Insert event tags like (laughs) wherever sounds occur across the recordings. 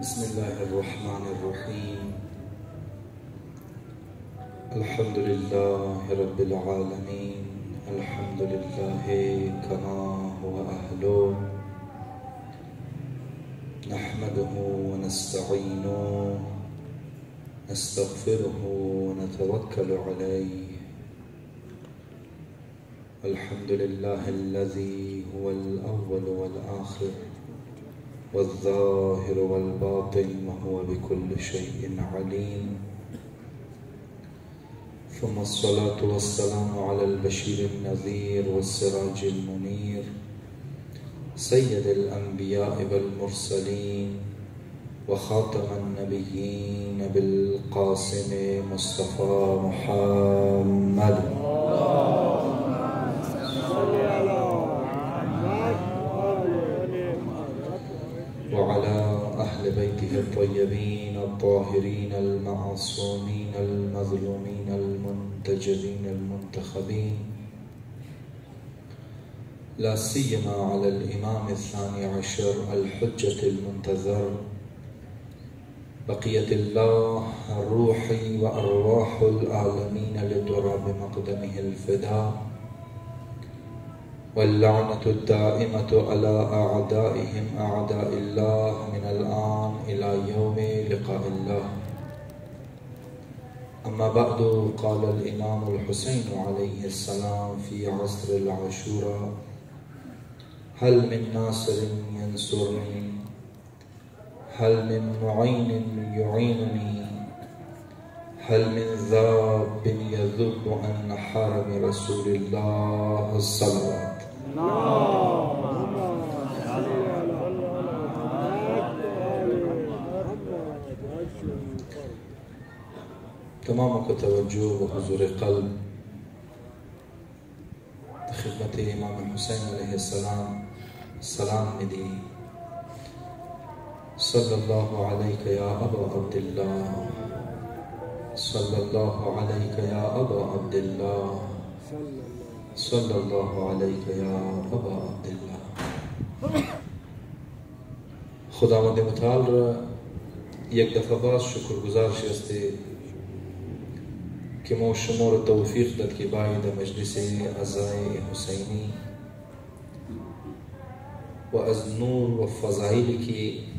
بسم الله الرحمن الرحيم الحمد لله رب العالمين الحمد لله كما هو أهله نحمده ونستعينه نستغفره ونتوكل عليه الحمد لله الذي هو الأول والآخر والظاهر والباطن وهو بكل شيء عليم ثم الصلاة والسلام على البشير النذير والسراج المنير سيد الأنبياء والمرسلين وخاتم النبيين بالقاسم مصطفى محمد الطيبين الطاهرين المعصومين المظلومين المنتجبين المنتخبين لا سيما على الإمام الثاني عشر الحجة المنتظر بقية الله الروحي وأرواح العالمين لتراب مقدمه الفداء واللعنة الدائمة على أعدائهم أعداء الله من الآن إلى يوم لقاء الله أما بعد قال الإمام الحسين عليه السلام في عصر العاشوراء هل من ناصر ينصرني هل من معين يعينني هل من ذاب يذب عن حرم رسول الله الصلاه تمامك توجه وحضور قلب خدمت امام الحسين عليه السلام السلام میں صلى الله عليك يا أبا عبد الله صلى الله عليك يا ابا عبد الله صلی اللہ علیہ یا ابا عبداللہ خدا مد را یک دفعہ باز شکر گزار توفیق شرست بھائی مجلس عذائے حسینی و از نور و فضائی لکھی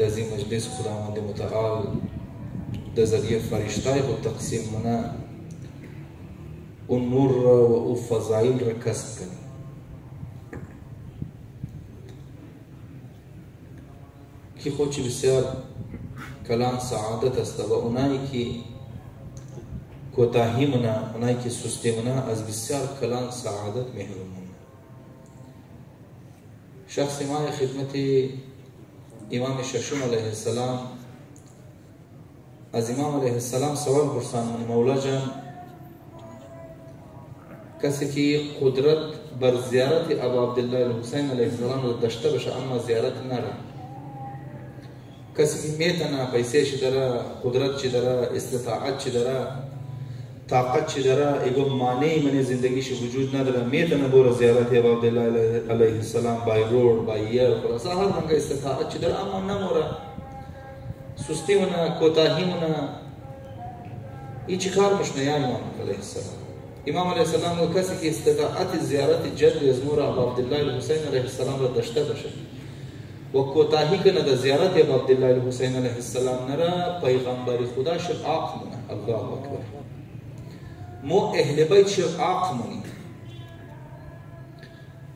دزی مجلس خدا مد متحال دذری فرشتہ و تقسیم منا نور را و او فضایل را کسب کنی که خود بسیار کلان سعادت است و اونایی که کوتاهی منا اونایی که سستی منا از بسیار کلان سعادت محرومون شخص ما خدمت امام ششم علیه السلام از امام علیه السلام سوال پرسان مولا جان کسی که قدرت بر زیارت ابو عبدالله الحسین علیه السلام را داشته باشه اما زیارت نره کسی که میتونه پیسه چی داره قدرت چی داره استطاعت چی داره طاقت چی داره ایگو مانعی من زندگیش وجود نداره میتونه بره زیارت ابو عبدالله علیه السلام بای رود بای ایر خلاصه هر رنگ استطاعت چی داره اما نموره سستی ونه کوتاهی ونه هیچ کار مش نه یعنی علیه السلام İmam Aleyhisselam'ın kası ki istedaati ziyareti ceddi ezmura Abu Abdillah el-Hüseyin Aleyhisselam را داشته باشه و کوتاهی کنه د زیارت ابو عبد الله الحسین علیه السلام نرا پیغمبر خدا شر عقمونه الله اکبر مو اهل بیت شر عقمونی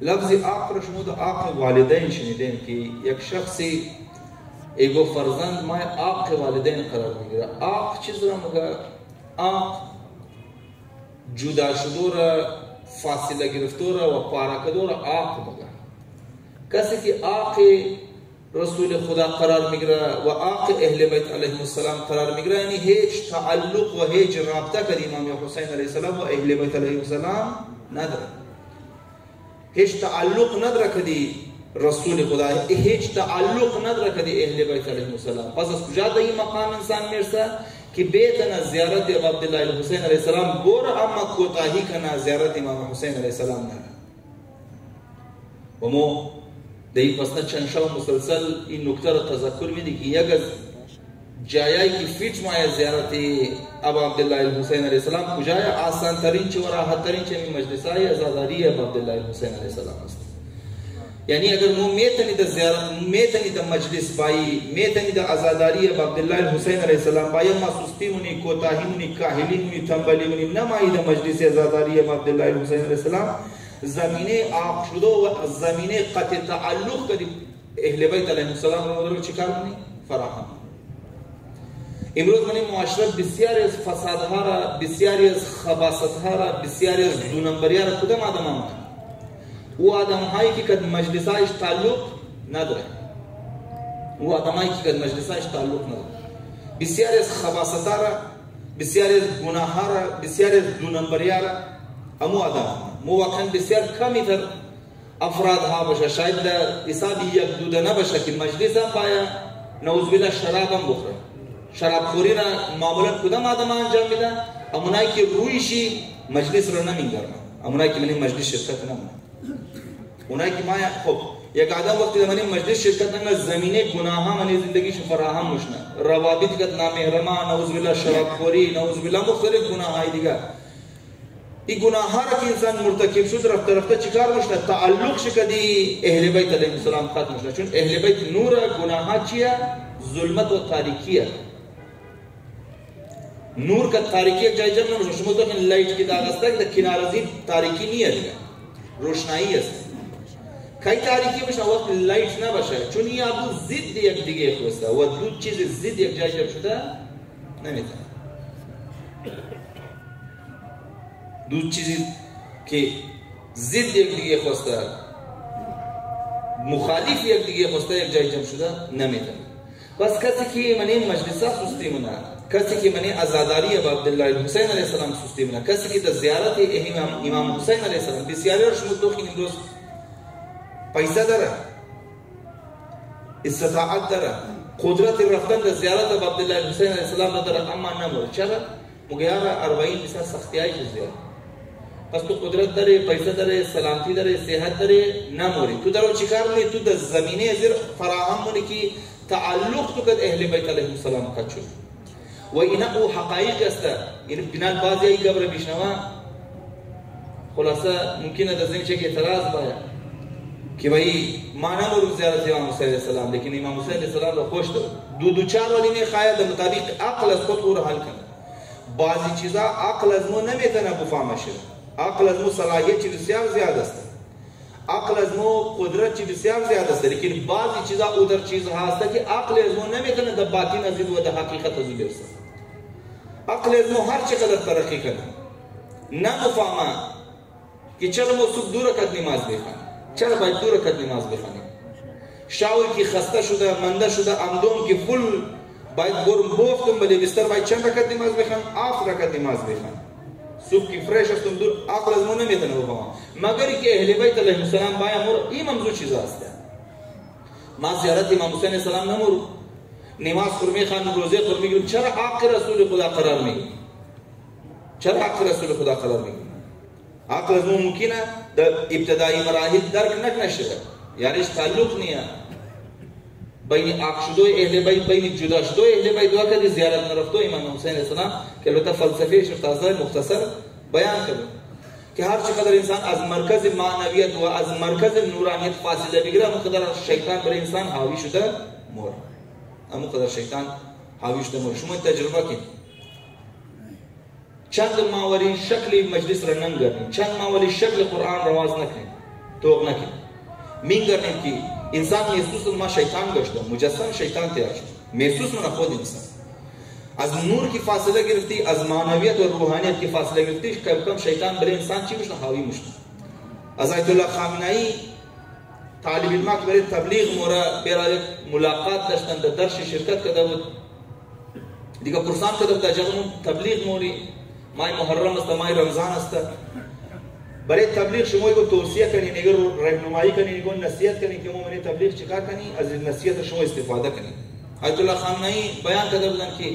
لفظ عقر شما دو عقل والدین شنیدین که یک شخصی ایگو فرزند ما عقل والدین قرار میگیره عقل چیز را مگه عقل جدا شدو فاصله گرفتو و پاره کدو آق بگن کسی که آق رسول خدا قرار میگره و آق اهل بیت علیه السلام قرار میگره یعنی هیچ تعلق و هیچ رابطه کد امام حسین علیه السلام و اهل بیت علیه السلام نداره هیچ تعلق نداره کدی رسول خدا هیچ تعلق نداره کدی اهل بیت علیه السلام پس از کجا در این مقام انسان میرسه که بیتنا زیارت ابو عبدالله الحسین علیه السلام بر اما کوتاهی کنا زیارت امام حسین علیه السلام نره و ما در این فصله چند شب مسلسل این نکته را تذکر میده که یک از جایایی که فیت مایه زیارت ابو عبدالله الحسین علیه السلام کجای آسان ترین چه و راحت ترین چه مجلس های ازاداری ابو عبدالله الحسین علیه السلام است یعنی اگر مو میتنی د زیارت میتنی د مجلس بایی میتنی د ازاداری اب عبداللہ الحسین علیہ السلام بایی ما سستی منی کوتاہی منی کاہلی منی تنبلی منی نمائی د مجلس ازاداری اب عبداللہ الحسین علیہ السلام زمینه عاق شده و زمینه قطع تعلق کدی اهل بیت علیه السلام رو مدرک چیکار کنی فراهم امروز من معاشرت بسیاری از فسادها را بسیاری از خباستها را بسیاری از دونمبری را کدام آدم آمده O adamhایی که کد مجلسایش تعلق نداره او آدمایی که کد مجلسایش تعلق نداره بسیاری از خباستا را بسیاری از گناه را بسیاری از دونمبریا را امو آدم مو واقعا بسیار کمی تر افراد ها باشه شاید در حساب یک دوده نباشه که مجلس هم باید نوز بیده شراب هم بخوره شراب خوری را معمولا کدام آدم انجام میده امونایی که رویشی مجلس را نمیگرمه امونایی که منی مجلس شرکت نمیده اونایی که ما خب یک آدم وقتی زمانی مجلس شرکت نگه زمینه گناه ها منی زندگیش فراهم مشنه روابط کت نامهرما نوز بالله شراب خوری نوز بالله مختلف گناه های دیگه این گناه ها را که انسان مرتکب شد رفت رفته چیکار مشنه تعلق شکدی اهل بیت علیه السلام قد مشنه چون اهل بیت نور گناه ها چیه ظلمت و تاریکی تاریکیه نور کا تاریکی ایک جائے جب نہ شما تو لائٹ کی داغستہ کنارزی تاریکی نہیں ہے روشنایی است کای تاریکی بشه وقت لایت نباشه چون این ابو ضد یک دیگه خوسته و دو چیز ضد یک جای جمع شده نمیتونه دو چیزی که ضد یک دیگه خواسته مخالف یک دیگه خواسته یک جای جمع شده نمیتونه پس کسی که من این مجلسه خوستی مونه کسی که منی ازاداری اب عبدالله حسین علیه السلام سستی بنا کسی که در زیارت امام, امام حسین علیه السلام بسیاری را شما دوخی امروز پیسه داره استطاعت داره قدرت رفتن در زیارت اب عبدالله حسین علیه السلام نداره اما نمور چرا؟ مگه یارا اربعین مثال سختی های زیاد پس تو قدرت داره پیسه داره سلامتی داره صحت داره نموری تو درو چیکار می تو د زمینه زیر فراهم مونی کی تعلق تو کد اهل بیت علیهم السلام کا چوک و اینا او حقایق است یعنی بنان بعضی ای گبر بشنوا خلاصه ممکنه در ذهن چک اعتراض باید که بایی معنا رو زیارت امام موسی علیہ السلام لیکن امام موسی علیہ السلام رو خوش دو دو دو چار والی میں خواهد در مطابق عقل از خود او رو حل کنه بعضی چیزا عقل از مو نمیتنه بفهمه شد عقل از مو صلاحیت چی بسیار زیاد است عقل از مو قدرت چی بسیار زیاد است لیکن بعضی چیزا او در چیز هست که عقل از مو نمیتنه در باطن از و در حقیقت از برسه عقل نو هر چی غلط ترقی کنه نفهمه که چرا ما صبح دو رکعت نماز بخوانیم چرا باید دو رکعت نماز بخوانیم شاول که خسته شده منده شده امدوم که فل باید گرم بفتم بده بستر باید چند رکعت نماز بخوانم هفت رکعت نماز بخوانم صبح که فرش هستم دور عقل از ما نمیتونه بفهمم مگر که اهل بیت علیه السلام با امر این ممزو چیز هسته ما زیارت امام حسین سلام نمورو نماز خورمی خان روزه خورمی گیرون، چرا حق رسول خدا قرار میگی؟ چرا حق رسول خدا قرار میگیم حق رسول ممکنه در ابتدایی مراحل درک شده. یعنی تعلق نیست. بین عقشدو اهل بیت بین جدا شدو اهل بیت دعا کردی زیارت نرفتو امام حسین اسلام که البته فلسفه شفتازه مختصر بیان کرد که هر چقدر انسان از مرکز معنویت و از مرکز نورانیت فاصله بگیره اون قدر شیطان برای انسان حاوی شده مورد همون قدر شیطان حاویش دمو شما تجربه کن چند ماوری شکل مجلس را ننگرنی چند ماوری شکل قرآن رواز نکنی توق نکنی میگرنیم که انسان محسوس ما شیطان گشته مجسم شیطان تیار شد محسوس من خود انسان از نور کی فاصله گرفتی از معنویت و روحانیت کی فاصله گرفتی کم کم شیطان برای انسان چی مشن حاوی مشن از آیت الله خامنه‌ای talib ilmak beri tebliğ mora beraber mülakat daştan da ders şirket kada bu diga kursan kada da jagun tebliğ mori may muharram asta may ramzan asta بڑے تبلیغ شموئی کو توصیہ کرنی نگر رہنمائی کرنی نگر نصیحت کرنی کہ مومن تبلیغ چکا کرنی از نصیحت شمو استفادہ کرنی آیت الله خامنه‌ای بیان کرده بودن که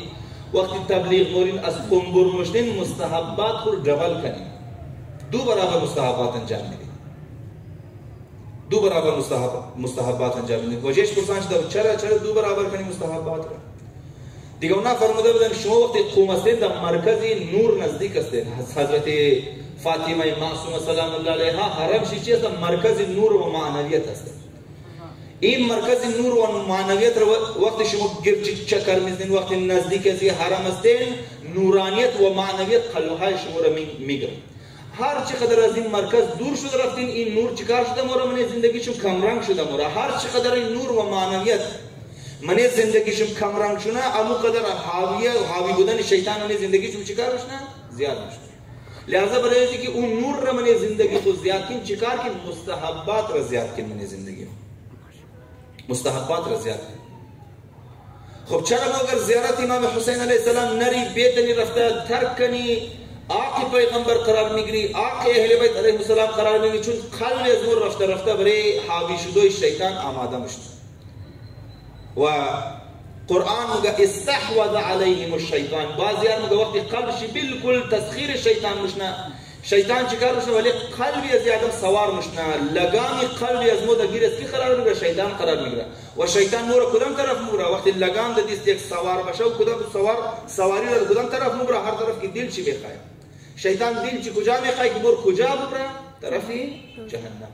وقتی تبلیغ مورین از قنبر مشتین مستحبات رو دبل کنیم دو برابر مستحبات انجام میدیم دو برابر مستحب مستحبات انجام دادن کوشش کردن که چرا چرا دو برابر کنی مستحبات را دیگه اونا فرموده بودن شما وقتی قوم هستید در مرکز نور نزدیک هستید حضرت فاطمه معصومه سلام الله علیها حرم شی چی است مرکز نور و معنویت است این مرکز نور و معنویت را وقتی شما گرچ چکر میزنین وقتی نزدیک از حرم هستین نورانیت و معنویت قلوهای شما را میگیرند هر چقدر از این مرکز دور شده رفتیم این نور چیکار شده مرا من زندگیشم کمرنگ شده مرا هر چقدر این نور و معنویت من زندگیشم کمرنگ شده امو قدر حاویه حاوی بودن شیطان من زندگیشم چیکار شده زیاد شده لہذا برای که اون نور را من زندگی تو زیاد کن چیکار کن مستحبات را زیاد کن من زندگی مستحبات را زیاد کن خب چرا اگر زیارت امام حسین علیه السلام نری بیتنی رفته ترک کنی آقی پیغمبر قرار میگیری آقی اهل بیت علیه السلام قرار میگیری چون قلب از نور رفته رفته برای حاوی شده شیطان آماده میشد و قرآن میگه استحوذ علیهم الشیطان بعضی هم میگه وقتی قلبش بالکل تسخیر شیطان مشنه شیطان چیکار مشنه ولی قلبی از یادم سوار مشنه لگام قلبی از مود گیر است کی قرار میگیره شیطان قرار میگیره و شیطان نور کدام طرف میگیره وقتی لگام د دې سوار بشه کدام سوار سواری د کدام طرف میگیره هر طرف کی دل چی میخواد شیطان دین چې کجا نه خای ګور کجا برا طرفی جهنم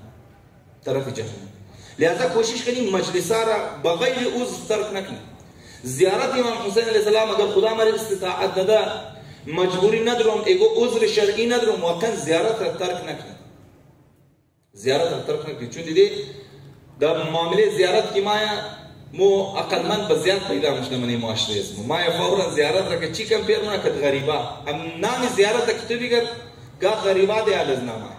طرفی جهنم لہذا کوشش کنی مجلسا را بغیر عذر ترک نکنی زیارت امام حسین علیہ السلام اگر خدا مری استطاعت دادا مجبوری ندرم ایگو عذر شرعی ندرم واقعا زیارت را ترک نکنی زیارت را ترک نکنی چون دیدی دا معاملے زیارت کی مایا مو عقلمند به زیاد پیدا میشه من معاشره اسم ما فورا زیارت را که چی کم پیرمونه کد غریبا ام نام زیارت را کتبی گر گا غریبا دی آلز نامه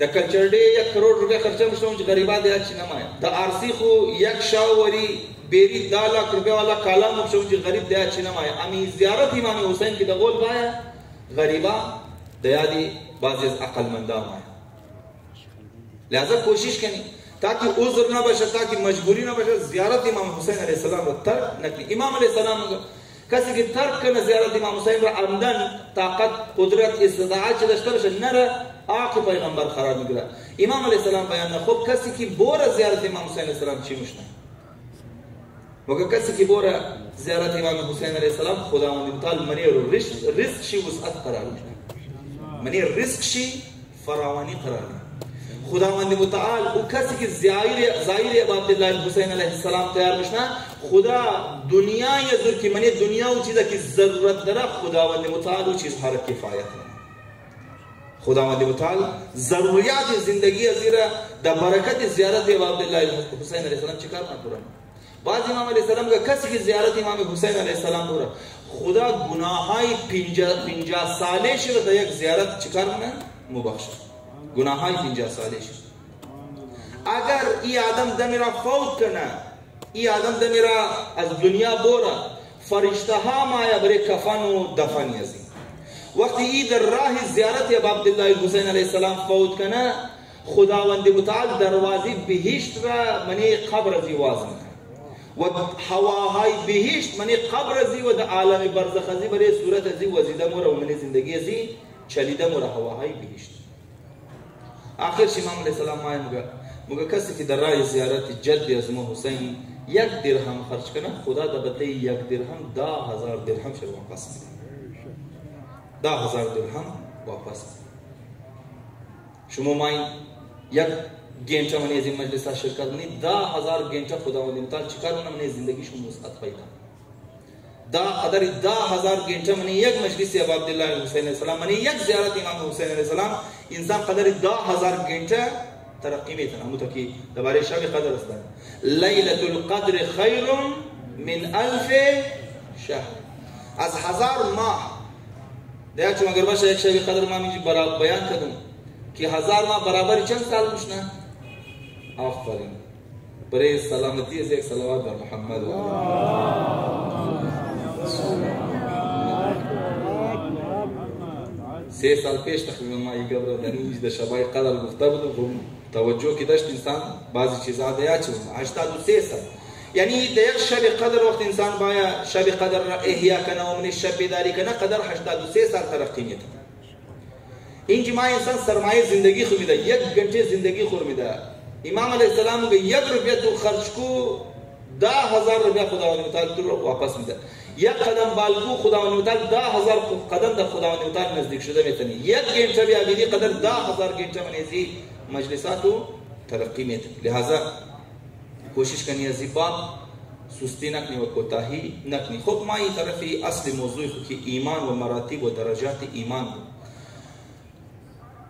د کچرډې 1 کروڑ روپیا خرچه مشوم چې غریبا دی اچ نه ما د ارسی خو 1 شاوري بیری دا لاکھ روپیا والا کالا مشوم چې غریب دی اچ نه ما امی زیارت امام حسین کې د غول بایا غریبا د یادی بعضی از عقل مندا ما لہذا کوشش کنی تاکہ عذر نہ بشه تاکہ مجبوری نہ بشه زیارت امام حسین علیہ السلام را ترک نکلی امام علیہ السلام کسی که ترک کنه زیارت امام حسین را عمدن طاقت قدرت استطاعت چه داشته باشه نره آقی پیغمبر قرار میگیره امام علیه السلام بیان خب کسی که بور زیارت امام حسین علیه السلام چی میشنه وگه کسی که بور زیارت امام حسین علیه السلام خداوند تعالی منی رو رزق شی وسعت قرار میده منی رزق شی فراوانی قرار میده خداوند متعال او کسی که زایر زایر عبدالله الحسین علیه السلام تیار میشن خدا دنیای زور که منی دنیا او چیزا که ضرورت داره خداوند متعال او چیز حرف کفایت کنه خداوند متعال ضروریات زندگی زیرا د برکت زیارت عبدالله حسین علیه السلام چیکار میکنه بعض امام علیہ السلام کا کس کی زیارت امام حسین علیہ السلام ہو رہا خدا گناہائی پنجا, پنجا سالے شد یک زیارت چکار منا مبخشت گناهای اینجا ساده شد اگر ای آدم دمی را فوت کنه ای آدم دمی را از دنیا بوره فرشته ها مایا برای کفن و دفن یزی وقتی ای در راه زیارت اب عبدالله حسین علیه السلام فوت کنه خداوند متعال دروازه بهشت را منی قبر زی وازن و هواهای بهشت منی قبر زی و در عالم برزخ زی برای صورت زی وزیده مورا و منی زندگی زی چلیده مورا هواهای بهشت آخرش امام علیه السلام مای مگه مگه کسی که در راه زیارت جد ازما حسین یک درهم خرج کنه خدا در بدله یک درهم ده هزار درهم شد واپس میده ده هزار درهم واپس شما مای یک گنچه منی از این مجلس شرکت کنید ده هزار گنچه خداوند تعالی چیکار کنه من زندگیشون وسعت پیدا کنه دا ادری دا ہزار گھنٹہ منی یک مجلس اب عبداللہ حسین علیہ السلام منی یک زیارت امام حسین علیہ السلام انسان قدر دا ہزار گھنٹہ ترقی میں تنامو تکی دبارے شب قدر استا ہے لیلت القدر خیر من الف شهر از ہزار ماہ دیا چون اگر باشه یک شب قدر ما میجی بیان کدم که هزار ماه برابر چند سال میشنه آفرین برای سلامتی از یک سلوات بر محمد و آه. سه سال پیش تقریبا ما یک گبر در این در شبای قدر گفته بودم توجه که داشت انسان بعضی چیزها دیا چون 83 سال یعنی در یک شب قدر وقت انسان باید شب قدر را احیا کنه و من شب بیداری کنه قدر 83 سال ترقی میکنه این ما انسان سرمایه زندگی خو میده یک گنٹه زندگی خور میده امام علیه السلام میگه یک روپیه تو خرج کو ده هزار روپیه خداوند متعال تو واپس میده یک قدم بالگو خداوند تعالی ده هزار قدم در خداوند تعالی نزدیک شده میتونی یک گنچه بی عبیدی قدر ده هزار گنچه منیزی مجلسات و ترقی میتونی لہذا کوشش کنی از باب سستی نکنی و کوتاهی نکنی خب ما این طرفی اصل موضوع که ایمان و مراتب و درجات ایمان بود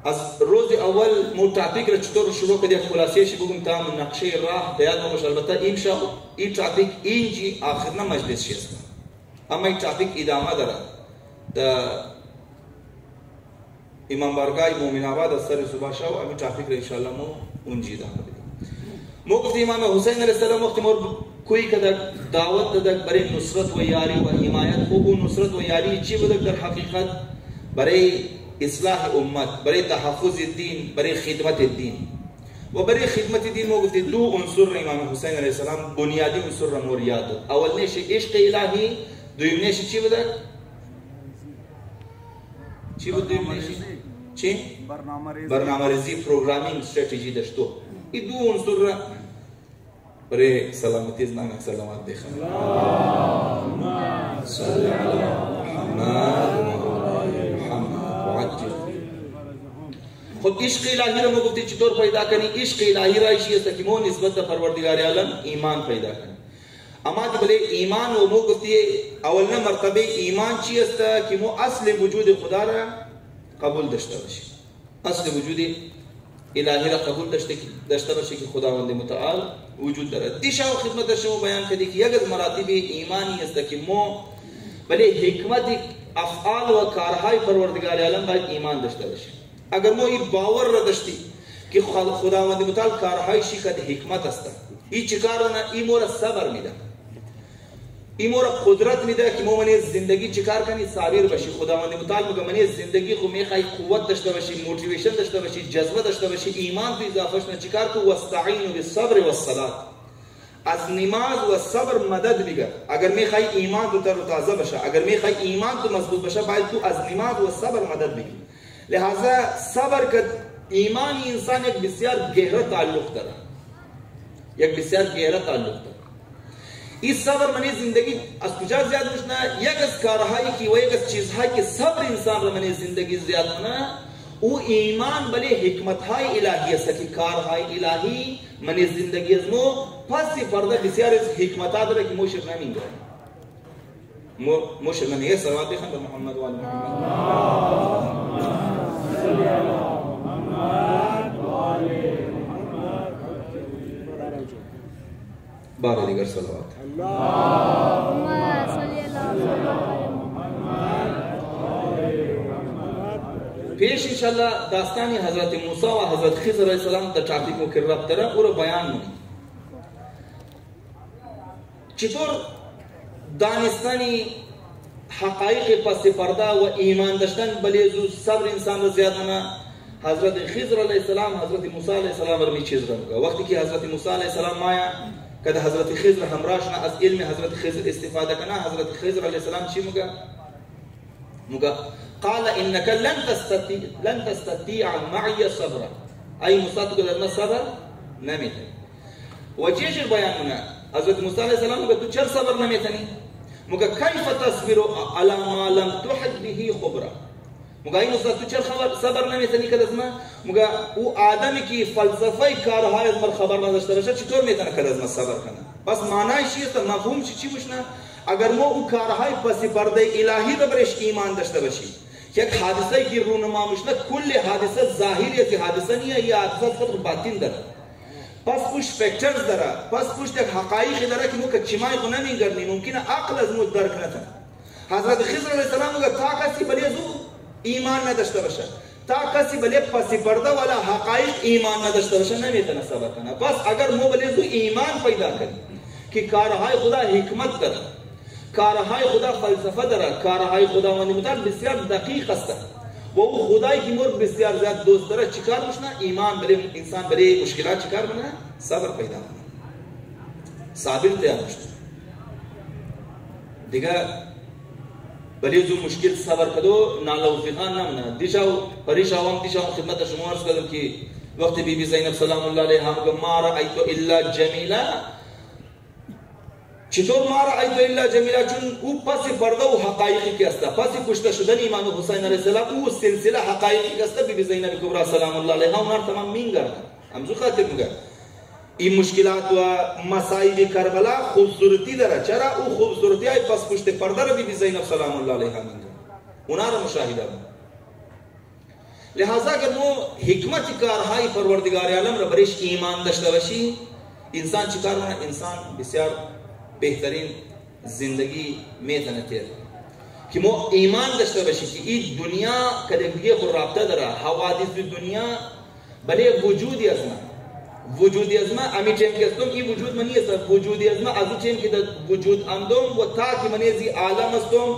از روز اول مو ټاپیک را چطور شروع کردی خلاصه شی بگم تا نقشه راه بیان بشه البته این شا این ټاپیک اینجی آخر نه مجلس شیست اما این تحقیق ادامه داره در امام بارگاه مومن آباد از سر صبح شو امی تحقیق را انشاءالله مو اونجی ادامه بده مو گفتی امام حسین علیه السلام وقتی مور کوئی کدک دعوت دادک برای نصرت و یاری و حمایت خوب و نصرت و یاری چی بدک در حقیقت برای اصلاح امت برای تحفظ دین برای خدمت دین و برای خدمت دین مو گفتی دو عنصر امام حسین علیه السلام بنیادی عنصر را مور یاد اول نیشه عشق الهی دویمنیشی چی بود؟ چی بود دویمنیشی؟ چی؟ برنامه ریزی پروگرامینگ استراتیجی داشتو این دو عنصر را برای سلامتی زنان سلامت دیخم اللهم صل علی محمد خود عشق الہی را گفتی چطور پیدا کنی عشق الہی را ایشی است کہ مو نسبت پروردگار عالم ایمان پیدا کنی اما جب ایمان و مو گفتی اولنه مرتبه ایمان چی است که ما اصل وجود خدا را قبول داشته باشیم اصل وجود الهی را قبول داشته داشته باشه که خداوند متعال وجود دارد دیشا و خدمت شما بیان کردی که یک از مراتب ایمانی است که ما ولی حکمت افعال و کارهای پروردگار عالم باید ایمان داشته باشیم اگر ما این باور را داشتی که خداوند متعال کارهایشی که حکمت است این چیکار نه این مورا صبر میده این مورا قدرت میده که ما منی زندگی چیکار کنی صابر بشی خداوند متعال میگه منی زندگی خو میخوای قوت داشته باشی موتیویشن داشته باشی جذبه داشته باشی ایمان تو اضافه شن چیکار تو واستعین بالصبر والصلاه از نماز و صبر مدد میگه اگر میخوای ایمان تو تر تازه بشه اگر میخوای ایمان تو مضبوط بشه باید تو از نماز و صبر مدد بگیری لہذا صبر که ایمان انسان یک بسیار گہرا تعلق داره یک بسیار گہرا تعلق داره صبر صبر منی منی منی زندگی زندگی زندگی از از از از از کجا زیاد زیاد یک یک کارهایی که که که که و چیزهایی انسان را او ایمان بلی حکمت حکمت های الهی الهی است مو بسیار ها داره محمد بارو دیگر صلوات اللهم صل پیش انشاءالله داستان حضرت موسی و حضرت خضر علیہ السلام تا چاپی کو کرب تر اور بیان می چطور دانستانی حقایق پس پرده و ایمان داشتن بلیزو صبر انسان را زیادانه حضرت خضر علیہ السلام حضرت موسی علیہ السلام برمی چیز رنگا وقتی که حضرت موسی علیہ السلام آیا kada Hazrat Khizr hamrašna az ilmi Hazrat Khizr istifada kana Hazrat Khizr alejhi salam chimuga muga قال انك لن تستطيع لن تستطيع معي صبرا اي مصادق لنا صبر نمت وجيش البياننا حضرت موسى عليه السلام قال تو چر صبر نمتني مگر كيف تصبر على ما لم تحد به خبره Muga henüz da tüccar sabırla metani kadazma. Muga o adamı ki felsefeyi kar hayız mar haber nazarlaştırırsa çıkar metana kadazma sabır kana. Bas manayı şiyse mafhum çiçi buşna. اگر مو او کارهای پسی پرده الهی را برش ایمان داشته باشی یک حادثه کی رونما مشنا کل حادثه ظاهری سی حادثه نیه یا حادثه خود باطن داره پس پوش فیکٹرز داره پس پوش یک حقایق داره که مو که چمای خو نمینگرنی ممکنه عقل از مو درک نتن حضرت خضر علیه السلام مگه تا کسی بلی از او ایمان نداشته باشه تا کسی بله پسی پرده والا حقایق ایمان نداشته باشه نمیتونه ثابت کنه پس اگر مو بله ایمان پیدا کنی که کارهای خدا حکمت داره کارهای خدا فلسفه داره کارهای خدا نمیدن بسیار دقیق است و او خدایی که مور بسیار زیاد دوست داره چیکار بشنه ایمان بله انسان بله مشکلات چیکار کنه صبر پیدا کنه صابر تیار بشنه دیگه جو مشکل صبر کدو نالوزیدان نمنا دیشاو پریشاو هم دیشاو خدمت شما عرض کردم که وقتی بی بی زینب سلام الله علیها میگه ما ایتو الا جمیلا چطور ما ایتو الا جمیلا چون او پسی پرده و حقایقی است پس کشته شدن امام حسین علیه السلام او سلسله حقایقی است بی بی زینب کبرا سلام الله علیها اونار تمام مینگرد همزو خاطر این مشکلات و مصائب کربلا خوبصورتی داره چرا او خوبصورتی های پس پشت پرده رو بی بی زینب سلام الله علیها میگه اونا رو مشاهده بود لہذا اگر مو حکمت کارهای پروردگار عالم را برش کی ایمان داشته باشی انسان چیکار کنه انسان بسیار بهترین زندگی میتونه تیر که مو ایمان داشته باشی که این دنیا کدگی خود رابطه داره حوادث دنیا بله وجودی از نه وجودی از ما امی چیم که استم این وجود منی است وجودی از ما از او چیم که در وجود امدم و تا که منی زی عالم استم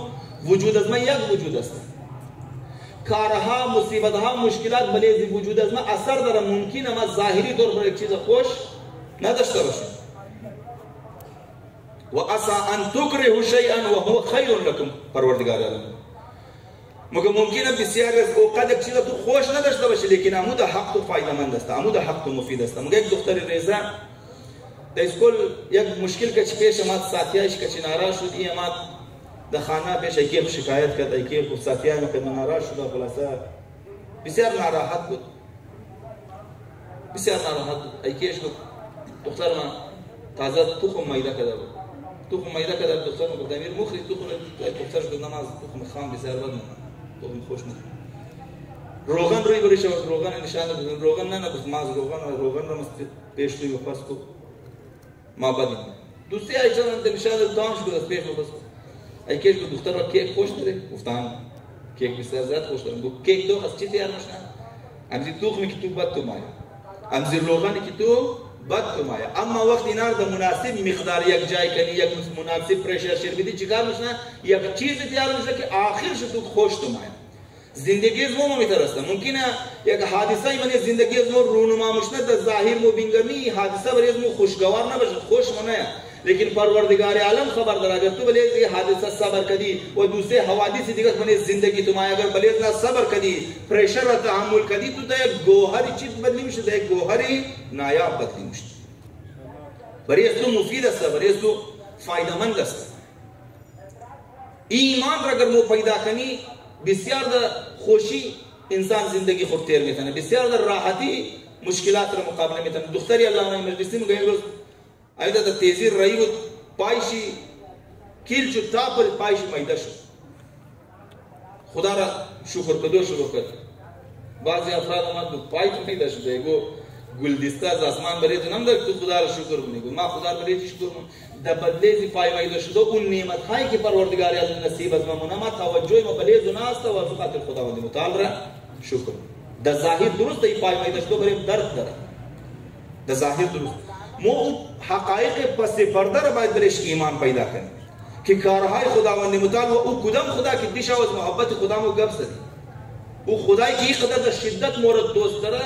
وجود از ما یک وجود است کارها مصیبت ها مشکلات منی زی وجود از ما اثر داره ممکن ما ظاهری طور پر یک چیز خوش نداشته باشیم و اسا ان تکره شیئا و هو خیر لکم پروردگار عالم مگر ممکنه بسیار از اوقات چیزا تو خوش نداشته باشی لیکن عمود حق تو فایده مند است عمود حق تو مفید است مگر یک دختر ریزه در اسکول یک مشکل کچ پیش آمد ساتیاش کچ ناراض شد ای آمد در خانه پیش ایکی شکایت کرد ایکی خوب ساتیا مکد ناراض شد خلاصه بسیار ناراحت بود بسیار ناراحت بود ایکیش گفت دختر من تازه تخم میده کرده بود تخم میده کرده دختر من گفت امیر مخری تخم دخترش گفت نماز تخم خام بسیار بد گفتیم خوش نه روغن روی بری و روغن نشان دادن روغن نه نگفت ماز روغن و روغن را مست پیش توی وفاس کو ما بدیم دوستی ایشان انت نشان داد دانش بود از پیش وفاس ای کیش بود دختر را کیک خوش داره گفتم کیک بسیار زیاد خوش دارم گفت کیک دو از چی تیار میشن امزی توخ می که تو بد تو مایه امزی روغنی که تو بدتم آیا اما وقتی اینا رو مناسب مقدار یک جای کنی یک مناسب پریشر شیر بدی چیکار میشنه یک چیزی تیار میشه که آخرش تو خوشتم آیا زندگی زور میترسته ممکنه یک حادثه من زندگی زور رونما مشنه در ظاهر مو بینگمی حادثه برای مو خوشگوار نباشه خوش منه लेकिन परवरदिगार आलम खबर दरा अगर तुम बलेज हादिसा सबर कदी और दूसरे हवादिस दिगत मने जिंदगी तुम्हारे अगर बलेज ना सबर कदी प्रेशर और तहमुल कदी तो दे गोहर चीज बदली मुश दे गोहर ही नायाब बदली मुश पर ये तो मुफीद है पर ये तो फायदेमंद है ایمان را اگر مو پیدا کنی بسیار در خوشی انسان زندگی خود تیر میتنه بسیار در راحتی مشکلات را مقابله میتنه دختری الله مجلسی میگه ایدا د تیزی رایو پایشي کیل چې تاپل پایشي پیدا شو خدا را شکر کدو شروع کرد بعضی افراد آمد دو پای تو پیدا شده گو گلدسته از آسمان برای تو نمیده تو خدا را شکر کنی گو ما خدا را برای چی شکر کنم در بدلیزی پای پیدا شده اون نعمت هایی که پروردگاری از نصیب از ممونه ما توجه ما بلیز و ناست و از خاطر خداوند متعال را شکر در ظاهر درست ای پای پیدا شده برای درد داره در ظاهر درست ما حقایق پس پرده را باید برش ایمان پیدا کنیم که کارهای خداوند متعال و او کدام خدا که دیش از محبت خدا مو گپ زدی او خدایی که اینقدر در شدت مورد دوست داره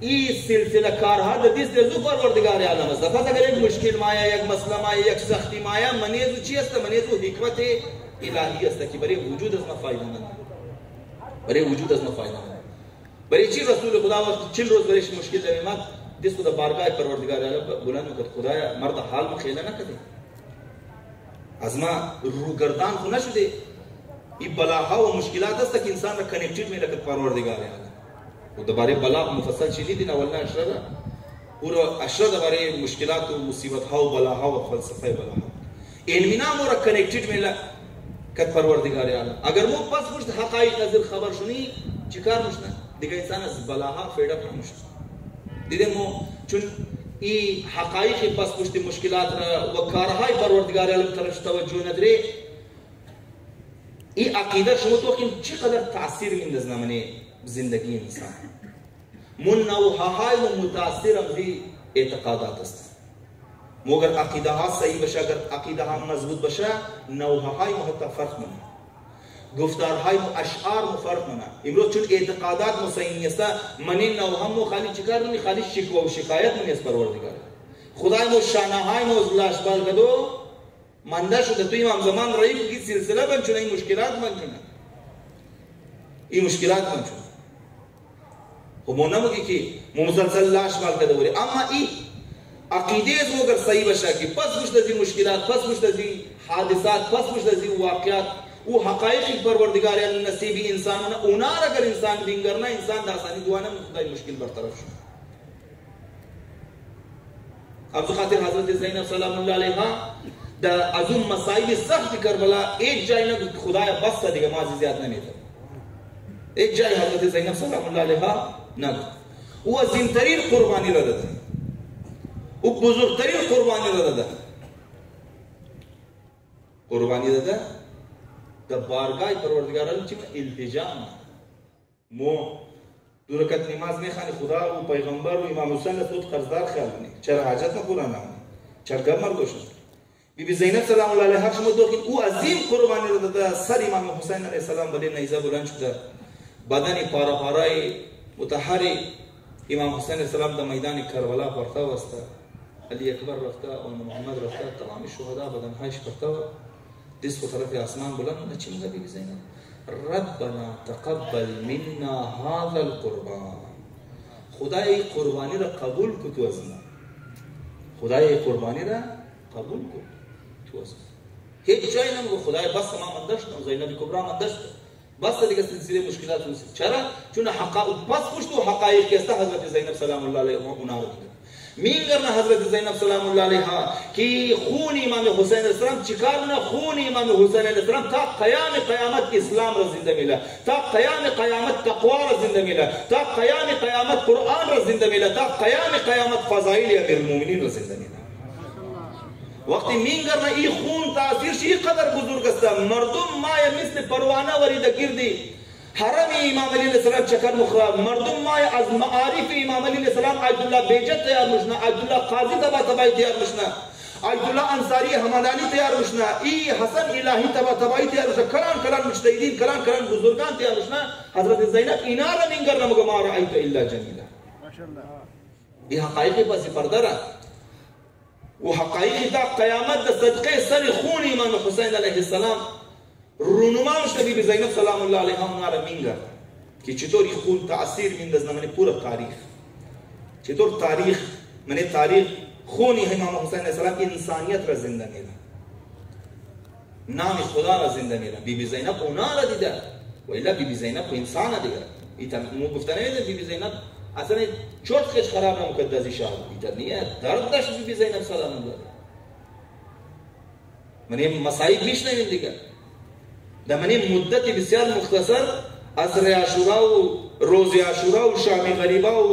این سلسله کارها در دیست لزو پروردگار عالم است پس اگر یک مشکل مایا یک مسئله مایا یک سختی مایا منیزو چی است منیزو حکمت الهی است که برای وجود از ما فایده مند برای وجود از ما فایده مند برای چی رسول خدا وقت چل روز برایش مشکل در دسو د بارگاه پروردگار اعلی بلند وکړ خدایا مرد حال مخیله نه کړي از ما روگردان خو نه شوه ای بلاها او مشکلات است که انسان را کنیکټډ مې لکه پروردگار اعلی او د باره بلا مفصل شلی دي اولنا اشره پورا اشره د باره مشکلات او مصیبت ها او بلا ها او فلسفه بلا ها علمینا مورا کنیکټډ مې لکه کت پروردگار اعلی اگر مو پس خوش حقایق از خبر شونی چیکار مشنه دیگه انسان از بلاها فیدا نمیشه دیده ما چون این حقایق پس پشت مشکلات و کارهای پروردگار علم طرف توجه نداره این عقیده شما تو که چقدر تاثیر میندازه من زندگی انسان من نوحهای و متاثر از اعتقادات است مگر عقیده ها صحیح بشه اگر عقیده ها مضبوط بشه نوحهای ما حتی فرق میکنه گفتارهای و اشعار مو فرق نه امروز چون اعتقادات مو صحیح نیسته منی نو هم مو خالی چیکار نه خالی شکوا و شکایت مو نیست پروردگار خدای مو شانهای مو زلاش بالگدو منده شده تو امام زمان رایی کی سلسله بن چون این مشکلات بن چون این مشکلات بن چون خب مو نمگی که مو مسلسل لاش بالگدو وری اما ای عقیده زو اگر صحیح بشه که پس گوشت از مشکلات پس گوشت از حادثات پس گوشت از واقعات वो हकाइक परवरदिगार नसीबी इंसान होना उनार अगर इंसान बिंगरना इंसान दासानी दुआ ना खुदाई मुश्किल बरतरफ अब खातिर हजरत जैन सलाम da azum masaibi sahti Karbala एक जाय ना खुदाया बस सदिगा माजी ज्यादा नहीं था एक जाय हजरत जैनब सल्लल्लाहु अलैहा ना वो जिनतरीन कुर्बानी रदा था वो बुजुर्गतरीन कुर्बानी रदा था कुर्बानी रदा د بارگاه پروردگاران چې التجا مو دو رکعت نماز نه خالی خدا او پیغمبر او امام حسین خود قرضدار خیال نه چرا حاجت قرآن نه چرا مرگوش بی بی زینب سلام الله علیها شما دو او عظیم قربانی رو داده سر امام حسین علیه السلام بلی نیزه بلند شده بدن پارا پارای متحری امام حسین علیه السلام در میدان کربلا پرتا وسته علی اکبر رفته و محمد رفته تمامی شهدا بدنهایش پرتا ديس وطرف الأسمان بلند نشم غبي بزينا ربنا تقبل منا هذا القربان خدای قربانی را قبول کو تو از ما خدای قربانی را قبول کو تو از ما هیچ جایی نمیگو خدای بس ما من داشتم زینب کبرا من داشتم بس دیگه سلسله مشکلات نیست چرا چون حقائق بس خوش تو حقایقی است حضرت زینب سلام الله علیها اونها رو میگردن حضرت زینب سلام الله علیها که خون امام حسین السلام چیکار نه خون امام حسین السلام تا قیام قیامت اسلام را زنده میله تا قیام قیامت تقوا را زنده میله تا قیام قیامت قرآن را زنده میله تا قیام قیامت فضائل امیرالمومنین را زنده میله وقتی مینگر نه ای خون تاثیر شی قدر بزرگ است مردم ما مثل پروانه وریده گردی حرم امام علیہ السلام چکر مخراب مردم مای از معارف امام علیہ السلام عبداللہ بیجت تیار مشنا عبداللہ قاضی تبا تبای تیار مشنا عبدالله انصاری همدانی تیار مشنا ای حسن الهی تبا تبایی تیار مشنا کلان کلان مجتهدین کلان کلان بزرگان تیار مشنا حضرت زینب اینا را نینگر نمگو ما رأیت الا جمیلا ای حقایق پس پردره و حقایق دا قیامت دا صدقه سر خون امام حسین علیه السلام رونماش بی زینب سلام الله علیها هم را مینگه که چطوری خون تاثیر میندازه نمانی پورا تاریخ چطور تاریخ منی تاریخ خونی امام حسین علیه السلام انسانیت را زنده میده نام خدا را زنده میده بی زینب اونا را دیده و بی بی زینب انسان دیده ایتا مو گفته نمیده بی زینب اصلا چرت خیش خراب را مقدسی شاد ایتا نیه درد داشت بی زینب سلام الله من مصائب میشنویم دیگه дар манӣ муддати бисёр мухтасар аз реашурау рӯзи ашурау шаъми ғарибау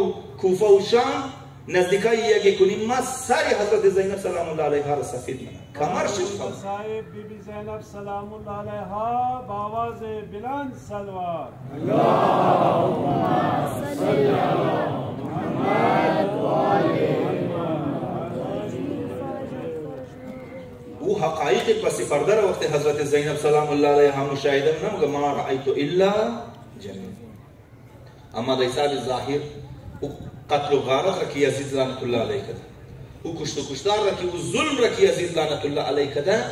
куфау шам наздикаи яке куним ма сари ҳазрати зайнаб саламулла алайҳаро сафид манам камар шиш ҳам саҳиб биби зайнаб саламулла алайҳа ба авази биланд салват аллоҳумма салли ала муҳаммад ва али او حقایق پس فردر وقت حضرت زینب سلام الله علیها مشاهده نم ما رأیت الا جنب اما دیسال ظاهر او قتل و غارت رکی یزید لعنت الله علیه کده او کشت و کشتار رکی او ظلم رکی یزید لعنت الله علیه کده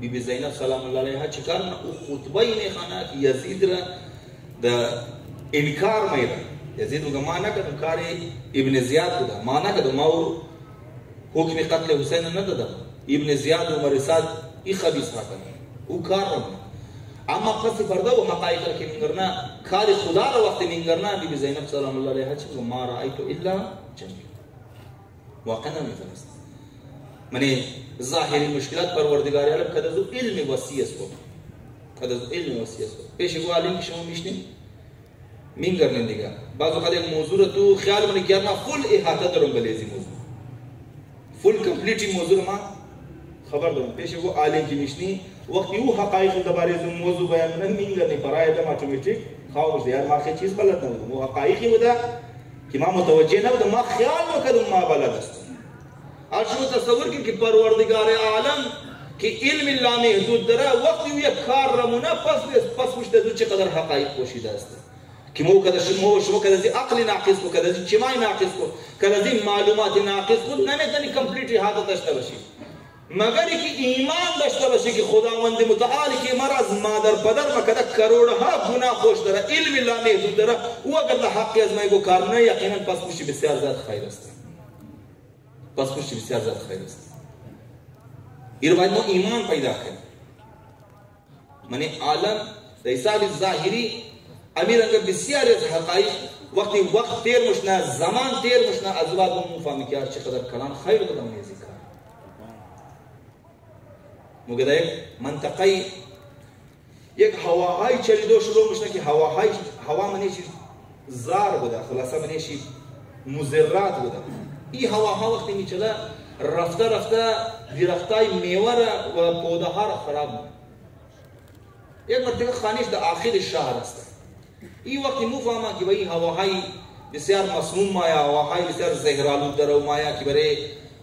بی بی زینب سلام الله علیها چکار او خطبه اینه خانه که یزید را دا انکار میره یزید وګه معنا کړه کاری ابن زیاد دا معنا کړه ما حکم قتل حسین نه ده İbn Ziyad Ömer Sad i hadis hatan. U karom. Ama qasi farda u haqaiqa ki mingarna kari khuda ra waqt mingarna Bibi Zeynep sallallahu aleyha chi wa ma raaitu illa jamil. Waqana min falas. Mane zahiri mushkilat parwardigar alab kadazu ilmi wasiyas ko. Kadazu ilmi wasiyas ko. Pesh go alim ki shamo mishni mingarna diga. Bazu qad ek mawzura tu khayal mane kiyarna full ihata darum balezi mawzu. Full completely mawzura ma خبر دوم پیش وہ عالم کی مشنی وقت یو حقائق دبارے زم موضوع بیان نہ مینگا نہیں پرائے دم اٹومیٹک خاور یار ما کی چیز بلد نہ وہ حقائق ودا کہ ما متوجہ نہ ما خیال نہ کروں ما بلد ارش تصور کی کہ پروردگار عالم کہ علم اللہ میں حدود درا وقت یو کار رمنا پس پس مشت دو چه قدر حقائق پوشیده است که مو کده شما شما کده زی عقل ناقص کو کده زی چمای ناقص کو کده زی معلومات ناقص کو نمیتونی کمپلیٹ حالت داشته باشید مگر کی ایمان داشته باشه که خداوند متعال که مر از مادر پدر مکده کروڑها گناه خوش داره علم الله محدود داره او اگر ده حقی از میگو کار نه یقینا پس پوشی بسیار زیاد خیر است پس پوشی بسیار زیاد خیر است این باید ما ایمان پیدا کنیم من عالم رسال ظاهری امیر اگر بسیار از حقایق وقتی وقت تیر مشنه زمان تیر مشنه از بعد مفهمی که هر چقدر کلام خیر قدم میزید Mogu mantakayı یک هواهای چلیدو شروع میشنه که هواهای هوا منی چی زار بوده خلاصه منی چی مزرات بوده این هواها وقتی میچله رفته رفته درختای میوه را و پوده ها را خراب میکنه یک مرتبه خانش در آخر شهر است این وقتی مو فهمه که به این هواهای بسیار مسموم مایا هواهای بسیار زهرالود در مایا که برای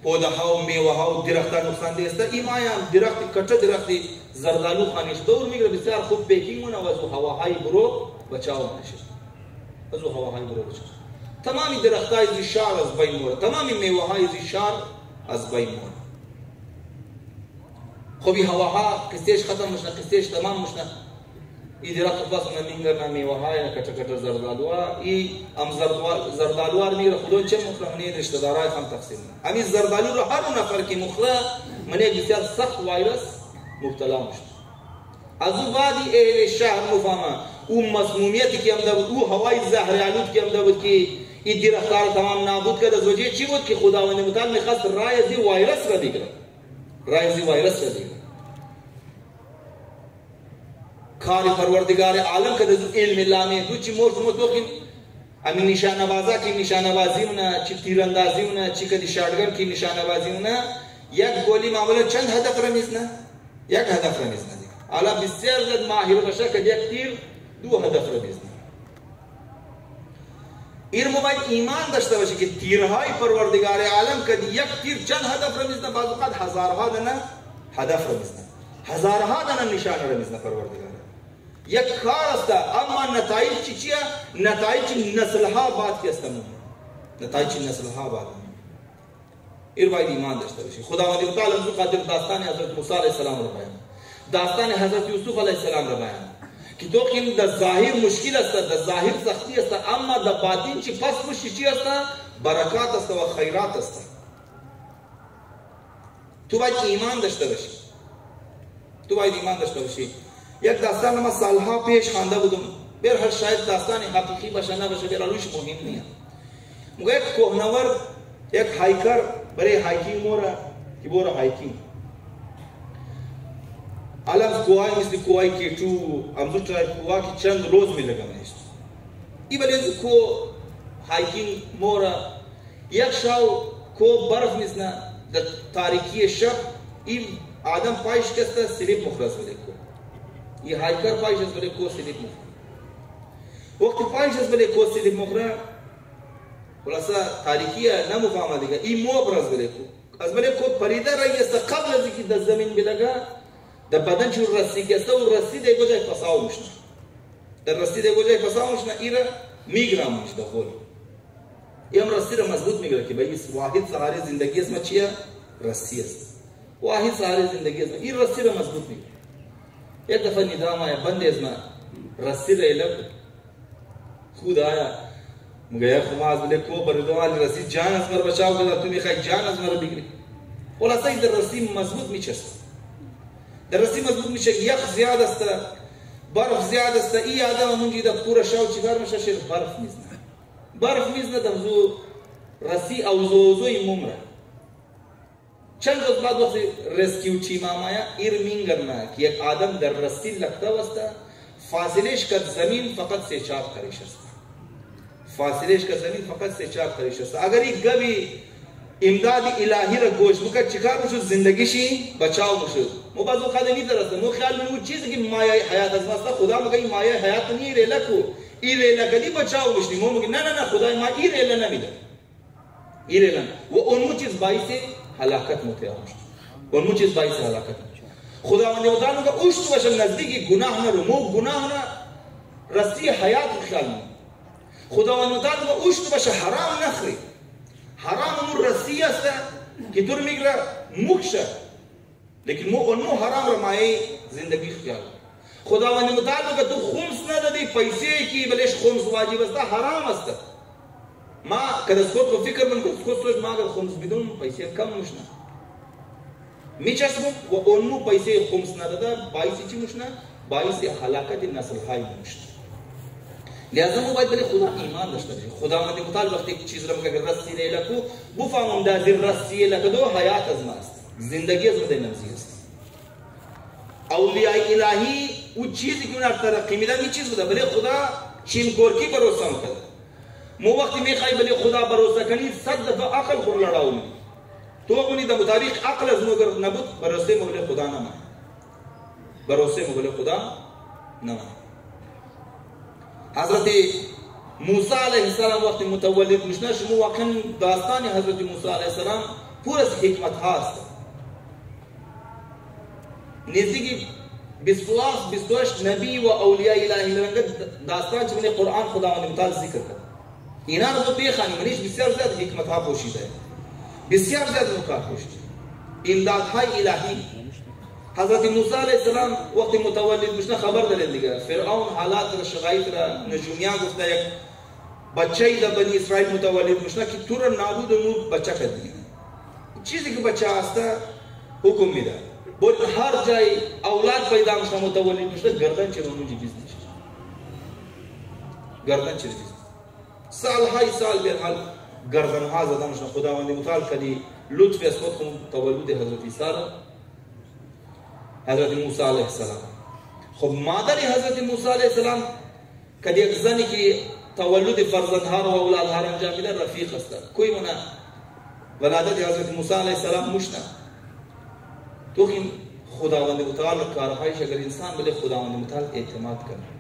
O da hav meyve hav dirahtlar noksan değilse imayan dirahtı kaça dirahtı zardalu hanış doğru migra bisar hub beking ona ve zu hava hay bro bachav hanışır. Ve zu hava hay bro bachav. Tamami dirahtay zişar az bay mor. Tamami meyve hay zişar از بین مون خو به هواها قصهش ختم مشنه قصهش تمام مشنه idrak minga mi wahaya katakata zardalwa i am zardalwa zardalwa mi rakhlo chem mukhla mane rishtadara kham taqsim ami zardalu ro har nafar ki mukhla mane gisar sakht virus mubtala mush azu badi ehl shahr mufama u mazmumiyat ki am dabut u hawai zahri alud ki am dabut ki idrak kar tamam nabud kada zoje chi wot ki khudawand mutal ne khas raya zi virus ra digra raya zi virus ra digra خالی فروردگار عالم کا دزو علم اللہ میں دو چی مورس مو دوکن امی نشان آبازا کی نشان آبازی ہونا چی تیر اندازی ہونا چی کدی شاڑگر کی نشان آبازی ہونا یک گولی معاملہ چند حدف رمیزنا یک حدف رمیزنا دیکھا اللہ بسیار زد ماہر بشا کد یک تیر دو حدف رمیزنا ایر موبائی ایمان داشتا باشی کہ تیرهای فروردگار عالم کد یک تیر چند حدف رمیزنا بعض وقت ہزارها دنا حدف رمیزنا ہزارها دنا نشان رمیزنا فروردگار یک خاص ده اما نتایج چی چیه نتایج نسلها بعد که استمون نتایج نسلها بعد ایر باید ایمان داشته باشی خداوند تعالی از قادر داستان حضرت موسی علیه السلام رو بیان داستان حضرت یوسف علیه السلام رو بیان که تو که در ظاهر مشکل است در ظاهر سختی است اما در باطن چی پس مشی چی است برکات است و خیرات است تو باید ایمان داشته باشی تو باید ایمان داشته باشی یک یک یک داستان داستان ما سالها پیش بودم هر شاید حقیقی باشه نباشه مهم مگه کوهنور هایکر برای مورا که که که مثل تو امزو کوها چند روز می لگم نیست ای بلی از مورا یک شاو برف در تاریکی شب این آدم پایش کسته سلیب مخلص گا یه هایکر خواهیش از بله کوسی دید مخره وقتی خواهیش از بله کوسی دید مخره خلاصه تاریکی نمفهمه دیگه این مو ابراز بله کو از بله کو پریده رایی است قبل از اینکه در زمین بلگه در بدن چون رسیدگی است و رسیده گوجه فساو میشنه در رسیده گوجه فساو میشنه ایره میگرامش داخل یه هم رسی را مضبوط میگره که بایی واحد سهاره زندگی اسمه چیه؟ رسی است واحد سهاره زندگی اسمه این رسی را مضبوط میگره يتفني دامايا بنديزنا رسيل لك خود آیا مگه یه خما از بله کو بردو آل رسی جان از مر بچاو گذار تو میخوای جان از مر بگیری خلاصه در رسی مضبوط میچست در رسی مضبوط میشه یخ زیاد است برف زیاد است ای آدم منجی در پورا شاو چیکار میشه شیر برف میزنه برف میزنه در زو رسی او زوزوی ممره چند روز بعد وقتی رسکیو تیم آمایا ایرمینگن که یک آدم در رستی لگتا وستا فاصلش که زمین فقط سے چاپ کریش است فاصلش که زمین فقط سے چاپ کریش است اگر این گبی امداد الهی را گوش بکرد چیکار بشو زندگیشی بچاو بشو مو بعض وقت نی درسته مو خیال من اون چیزی که مایه حیات از واسطه خدا مگه این مایه حیات نی ریلا کو این ریلا کدی بچاو بشنی مو مگه نه نه نه خدای ما این ریلا نمیده این ریلا و اون چیز باعث حلاکت متیا و اون چیز باعث حلاکت خداوند یودان کا اوشت وشن نزدیک گناہ نہ رمو گناہ نہ رسی حیات خیال خداوند یودان کا اوشت باشه حرام نخری حرام اون رسی است که دور میگره موکشه لیکن مو اون حرام را مایه زندگی خیال خداوند متعال که تو خمس ندادی پیسې کی بلش خمس واجب است حرام است ما کدا سکوت خو فکر من کو سکوت سوچ ما کدا خمس بدون پیسې کم مشنا می چسبو و اونمو پیسې خمس نه دادا بایسی چی مشنا بایسی حلاکت نسل های مشنا لازم مو باید بری خدا ایمان داشته باشی خدا مد مطال وقتی که چیز رو مگر رسی ری لکو بفهمم دا زیر رسی لکو دو حیات از ماست زندگی از مده نمزی است اولیاء الهی او چیزی که اون ترقی میدن این چیز بوده بری خدا چین گورکی برو سم کرده مو وقتی می خی بلی خدا بروسه کنی صد دفعه عقل خور لڑاولی تو اونی دا مطابق عقل از نگر نبود بروسه مبل خدا نما بروسه مبل خدا نما حضرت موسی علیه السلام وقتی متولد میشنه شما واقعا داستان حضرت موسی علیه السلام پر از حکمت هاست نزدیکی 28 نبی و اولیاء الهی لرنگت داستان چې قرآن خداوند متعال ذکر کړ اینا رو بخوانیم یعنیش بسیار زیاد حکمت ها پوشیده بسیار زیاد نکات پوشیده امدادهای الهی حضرت موسی علیه السلام وقتی متولد میشنه خبر دارید دیگه فرعون حالات را شرایط را نجومیان گفته یک بچه ای بنی اسرائیل متولد میشنه که تو را نابود نو بچه کردی چیزی که بچه هسته حکم میده بود هر جای اولاد پیدا میشه متولد میشه گردن چرا اونجا گیز گردن چرا گیز سالهای سال به حال گردنها زدنش خداوند متعال کدی لطف از خود کن تولد حضرت عیسی حضرت موسی علیه السلام خب مادر حضرت موسی علیه السلام کدی یک زنی که تولد فرزندها و اولادها را انجام میده رفیق است کوئی منا ولادت حضرت موسی علیه السلام مشنا تو خداوند متعال کارهایش اگر انسان بله خداوند متعال اعتماد کنه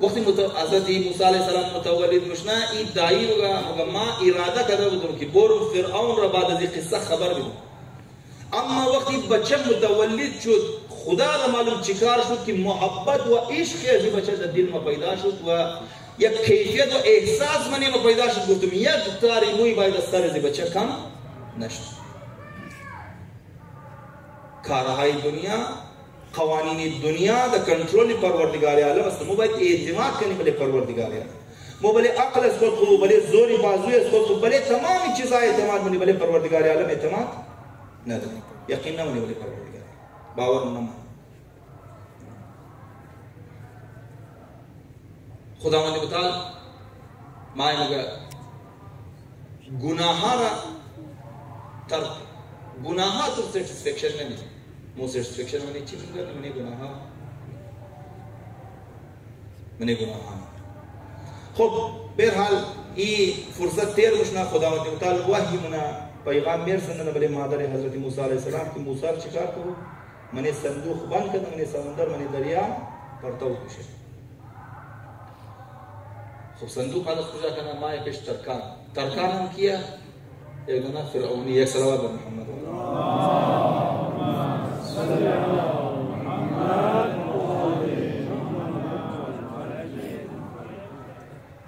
وقتی حضرت موسی علیہ السلام متولد مشنا ای دایی ہوگا ہوگا ما ارادہ کرده بودم که برو فرعون را بعد از این قصه خبر بدم اما وقتی بچه متولد شد خدا را معلوم چیکار شد که محبت و عشق از بچه در دل ما پیدا شد و یک کیفیت و احساس منی ما پیدا شد گفتم یک تاری موی باید از سر از بچه کم نشد کارهای دنیا قوانین دنیا د کنترل پروردگار عالم است ما باید اعتماد کنیم به پروردگار عالم ما بله عقل از خود خوب بله زور بازوی از خود خوب بله تمام چیزا اعتماد منی بله پروردگار عالم اعتماد نداریم یقین نمونی بله پروردگار باور نمونی خداوند متعال ما اینگه گناها را ترک گناها تو سیٹسفیکشن نمیده مجھ سے ریسٹرکشن ہونی چاہیے میں نے گناہ میں نے گناہ خب بہرحال یہ فرصت تیر مشنا خدا و ہوتا وحی منا پیغام میر سندن بلے مادر حضرت موسیٰ علیہ السلام کی موسیٰ چکا کو میں نے صندوق بند کرنا میں نے سمندر میں نے دریا پڑتا ہوتا ہوتا خب صندوق آدھا خوشا کرنا مائے پیش ترکان ترکان ہم کیا ایک دنہ فرعونی ایک سلوات بر محمد اللہ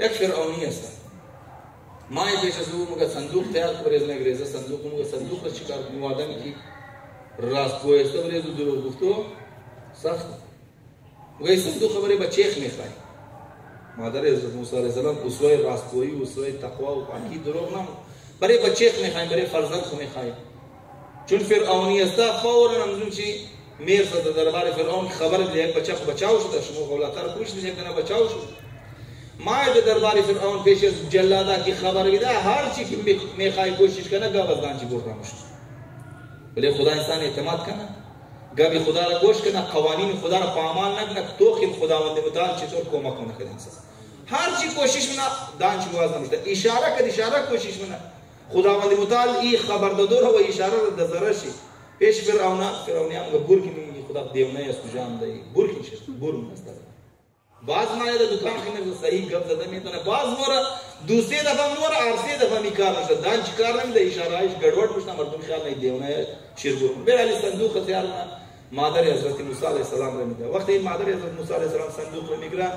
یک فرعونی هستن ما یې چې څه موږ صندوق تیار کړې نه غریزه صندوق موږ صندوق را شکار کوو آدم کی راست کوې سره دې درو گفتو سخت وې صندوق خبره بچیخ نه خای مادر حضرت موسی علیہ السلام اسوه راستگوئی اسوه تقوا او پاکی دروغ نه برای بچیخ نه خای برای فرزند خو نه خای چون فرعونی استا فورا همزون چی میر صد دربار فرعون خبر دې بچا بچاو شو شمو غولاتر کوشش دې کنه بچاو شو ما جو درباری فرعون پیش از جلادا کی خبر بیده هر چی که میخوای کوشش کنه گاب از دانچی بر مشت ولی خدا انسان اعتماد کنه گابی خدا را گوش کنه قوانین خدا را پامال نکنه توخی خداوند متعال چطور کمک کنه خدا انسان هر چی کوشش منه دانچی بواز نمشته اشاره کد اشاره کوشش منه خداوند متعال ای خبر دادور و اشاره را دزاره شی پیش فرعون فرعونیان گبر کی خدا دیونه یا سجان دی بر کی شد بر مستر باز ما د دکان کې نه صحیح غب زده مې ته باز مور دوسری دفعه مور ارسه دفعه مې کار نشه دان چې کار نه د اشاره ایش ګډوډ پښتا مردوم خیال نه دیونه شیرګور بیر علی صندوق خیال نه مادر حضرت موسی علیہ السلام رمی ده وقتی مادر حضرت موسی علیہ السلام صندوق رمی گرا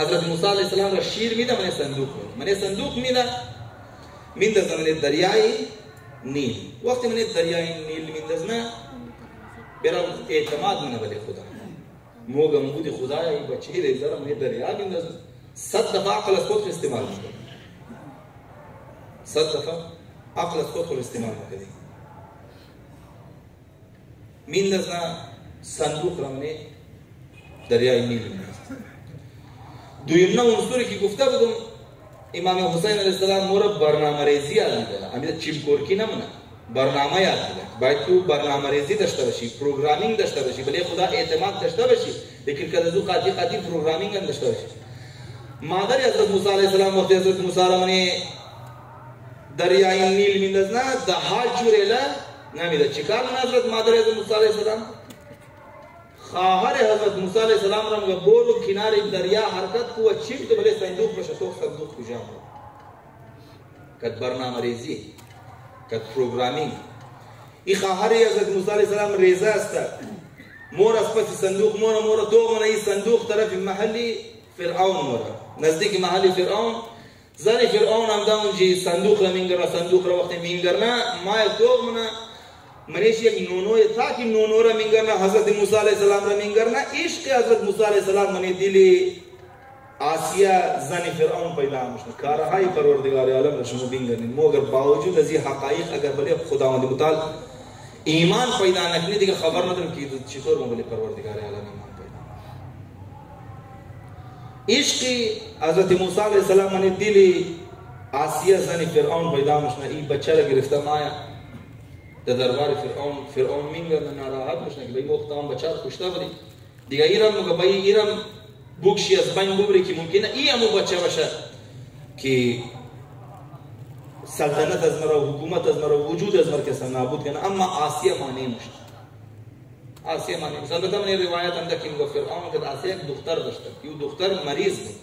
حضرت موسی علیہ السلام را شیر میده منه صندوق منه صندوق میده من د زمینه دریای نیل وقتی منه دریای نیل میندزنه بیرام اعتماد منه بده خدا موقع مودی خدای بچه را ایزارم یه دریا بندازم صد دفعه عقل از خود استعمال میکنه صد دفعه عقل از خود استعمال میکنه میندازم صندوق را منه دریای نیل میندازم دویمنا عنصری که گفته بودم امام حسین علیه السلام مورا برنامه ریزی آدم داره امیده چیمکور کی نمونه برنامه یاد بده باید تو برنامه ریزی داشته باشی پروگرامینگ داشته باشی بله خدا اعتماد داشته باشی لیکن که دزو قاطی قاطی پروگرامینگ هم داشته باشی مادر حضرت موسی علیه السلام وقتی حضرت موسی علیه دریای نیل مینداز نه دها جوریلا نمیده چیکار نه حضرت مادر حضرت موسی علیه السلام خواهر حضرت موسی علیه السلام رنگ بولو کنار دریا حرکت کو چیپ بله صندوق رو صندوق کجا بود کد برنامه ریزی کت پروگرامینگ ای خواهری از حضرت موسی علیه السلام ریزه است مور از پس صندوق مور مور دو من ای صندوق طرف محلی فرعون مور نزدیک محلی فرعون زن فرعون هم دان جی صندوق را مینگر صندوق را وقتی مینگر نه ما دو من منیش یک نونو تا که نونو را مینگر حضرت موسی علیه السلام را مینگر نه عشق حضرت موسی علیه السلام منی دلی آسیا زن فرعون پیدا مشد کارهای پروردگار عالم را شما بینگنید اگر باوجود از این حقایق اگر بلی خداوند متعال ایمان پیدا نکنید دیگه خبر ندارم که چطور ما پروردگار عالم ایمان پیدا عشقی حضرت موسی علیه السلام من دلی آسیا زن فرعون پیدا مشد این بچه را گرفته آیا در دربار فرعون فرعون مینگرد ناراحت مشد که بای مختام بچه خوشتا بودی. دیگه ایران مگه بای ایران بکشی از بین ببری که ممکنه این امو بچه باشه که سلطنت از مرا حکومت از مرا وجود از مرا کسا نابود کنه اما آسیه معنی مشت آسیه معنی مشت البته من روایت انده که میگو فرعون که آسیه یک دختر داشته یو دختر مریض بود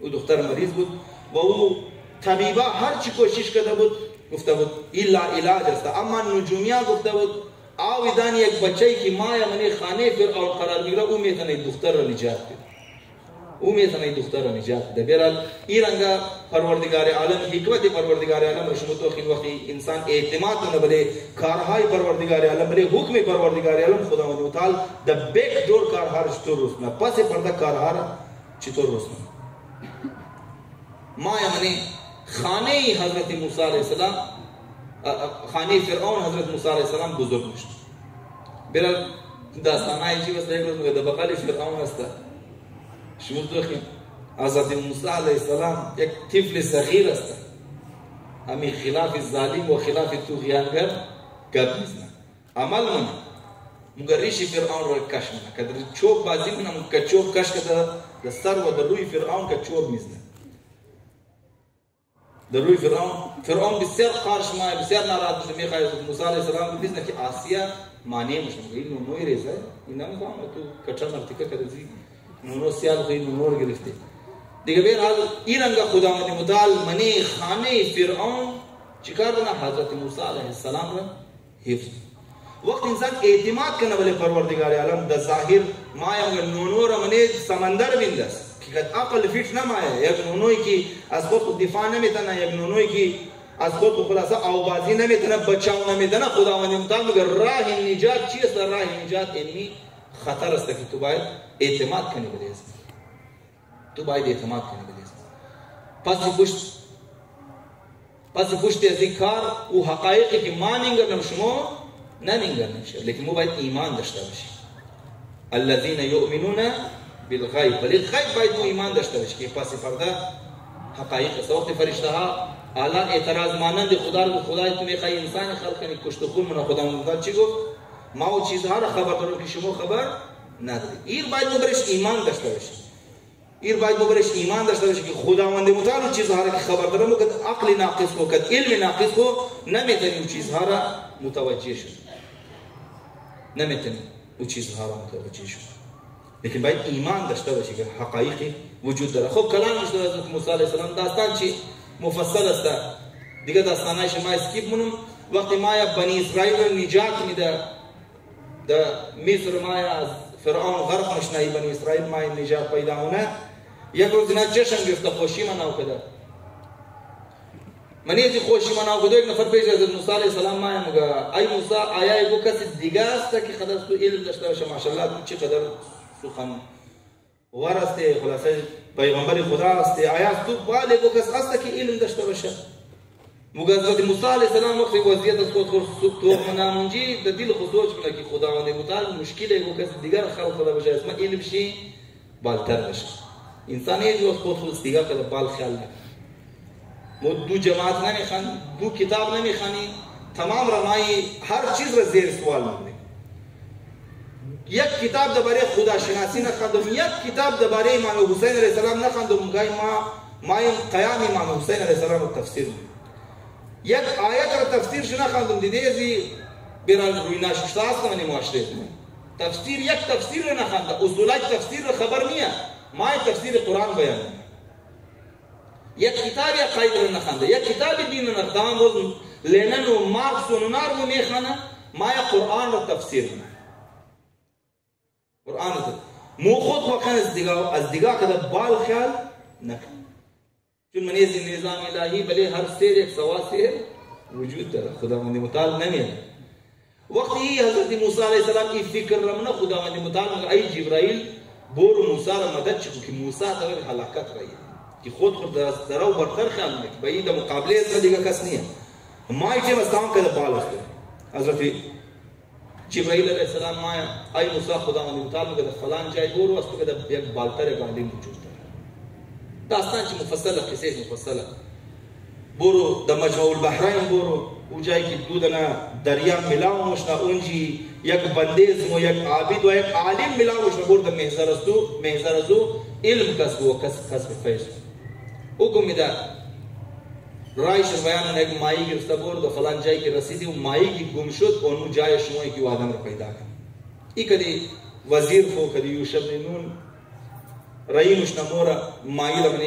او دختر مریض بود و او طبیبه هر چی کوشش کرده بود گفته بود الا علاج است اما نجومیا گفته بود آویدان یک بچه که مایه منی خانه فرعون قرار میگیره او میتونه دختر را نجات بده اومیزنید دختر نجات ده برال ای رنگا پروردگار عالم حکمت پروردگار عالم رشمت و خلوخی انسان اعتماد نه بده کارهای پروردگار عالم بره حکم پروردگار عالم خداوند متعال د بیک دور کارهار چطور رسنا پس پرده کارهار چطور رسنا ما یعنی خانه حضرت موسی علیہ السلام خانه فرعون حضرت موسی علیہ السلام بزرگ نشد برال داستانای چی وسته کوم د بقال فرعون هسته شوخیم حضرت موسی علیه السلام یک طفل صغیر است امی خلاف ظالم و خلاف توغیانگر گبیز نه عمل منه مونږ ریشی فرعون را کش منه که در چوب بازی منه مونږ که چوب کش که د سر و د روی فرعون که چوب میزنه د روی فرعون فرعون بسیار قارش ما بسیار ناراحت شد میخوای موسی علیه السلام بیزنه که آسیا مانع مشه مونږ اینو نوی ریزه اینا مو تو کټه مرتکه کړی Murosyan Kıyım Nur girifti. دیگه به حال این رنگا خداوند متعال منی خانه فرعون چیکار بنا حضرت موسی علیه السلام را حفظ وقت انسان اعتماد کنه ولی پروردگار عالم د ظاهر ما یم نونور منی سمندر بیندس که عقل فیت نمایه یک نونوی کی از خود دفاع نمیتنه یک نونوی کی از خود خلاصه آوازی نمیتنه بچاو نمیتنه خداوند متعال مگر راه نجات چیست راه نجات علمی خطر است که تو باید اعتماد کنی به اسم تو باید اعتماد کنی به پس پشت پس پشت از این کار او حقایقی که ما نگرنم شما نمیگرنم شما لیکن ما باید ایمان داشته باشیم الذين يؤمنون بالغیب ولی غیب باید ما ایمان داشته باشیم که پس پرده حقایق است وقتی فرشته ها الان اعتراض مانند خدا رو خدای تو میخوای انسان خلق کنی کشت خون من خدا من چی گفت ما او چیزها را خبر دارم که شما خبر نداریم این باید ما برش ایمان داشته باشیم این باید ما برش ایمان داشته باشیم که خداوند متعال چیزها را که خبر دارم وقت عقل ناقص کو کد علم ناقص کو نمیتونیم چیزها را متوجه شد نمیتونیم او چیزها را متوجه شد لیکن باید ایمان داشته باشی که حقایقی وجود داره خب کلامش در حضرت موسی علیه السلام داستان چی مفصل است دیگه داستانای شما اسکیپ مونم وقتی ما بنی اسرائیل نجات میده در مصر ما از فرعون غرق نشنای بنی اسرائیل ما این نجات پیدا هونه یک روز اینا جشن گرفته خوشی مناو کده من یه خوشی مناو کده یک نفر پیش از موسی علیه السلام ما میگه ای موسی آیا یو کسی دیگه است که قدر تو علم داشته باشه ماشاءالله تو چه قدر سخن ورسته خلاصه پیغمبر خدا است آیا تو بالغ کس است که علم داشته باشه مگذرت موسی علیہ السلام وقتی وضعیت از خود خود تو نامونجی در دل خود سوچ کنه که خداوند متعال مشکلی که کسی دیگر خلق کرده باشه اسم علم شی بالتر بشه انسان هیچ وقت خود خود دیگر که بال خیال نکنه مو دو جماعت نمیخوانی دو کتاب نمیخوانی تمام رمای هر چیز را زیر سوال میکنی یک کتاب درباره خدا شناسی نخوندم یک کتاب درباره امام حسین علیه السلام نخوندم گای ما ما قیام امام حسین علیه السلام تفسیر میکنم یک آیت را تفسیرش نخواندم دیده زی برای روی ناشتاس نمانی معاشره تفسیر یک تفسیر را نخوانده اصولای تفسیر را خبر نیه ما تفسیر قرآن بیان یک کتاب یا قید را نخوانده یک کتاب دین را تمام روز لنن و مارکس و نونار و میخانه ما قرآن را تفسیر قرآن را تفسیر مو خود وقت از دیگاه از دیگاه کده بال خیال نکن چون منیز نظام الهی بلی هر سیر یک سوا سیر وجود داره خداوند متعال نمیاد وقتی حضرت موسی علیه السلام این فکر رمنا خداوند متعال ای جبرائیل بور موسی را مدد چکو که موسی تا حلاکت رایی که خود خود در او برتر خیال نکی بایی در مقابله از دیگه کس نیه ما ایچه مستان که در بالا حضرت جبرائیل علیه السلام ما ای موسی خداوند متعال مگه در فلان جای بورو است مگه در یک بالتر باندې موجود داستان چې مفصله قصه مفصله برو د مجمع البحرین برو اونجایی که دودنا دریا ملاوش نه اونجی یک بندیز مو یک عابد و یک عالم ملاوش نه برد مهزرستو مهزرزو علم کسب و کسب کسب فیض او کومی دا رایش بیان نه یک مایی گرفته برد و فلان جایی که رسیدی و مایی که گم شد و اون جای شما یکی آدم رو پیدا کرد ای کدی وزیر خو کدی یوشب نون رئیم شنمورا مایل ابن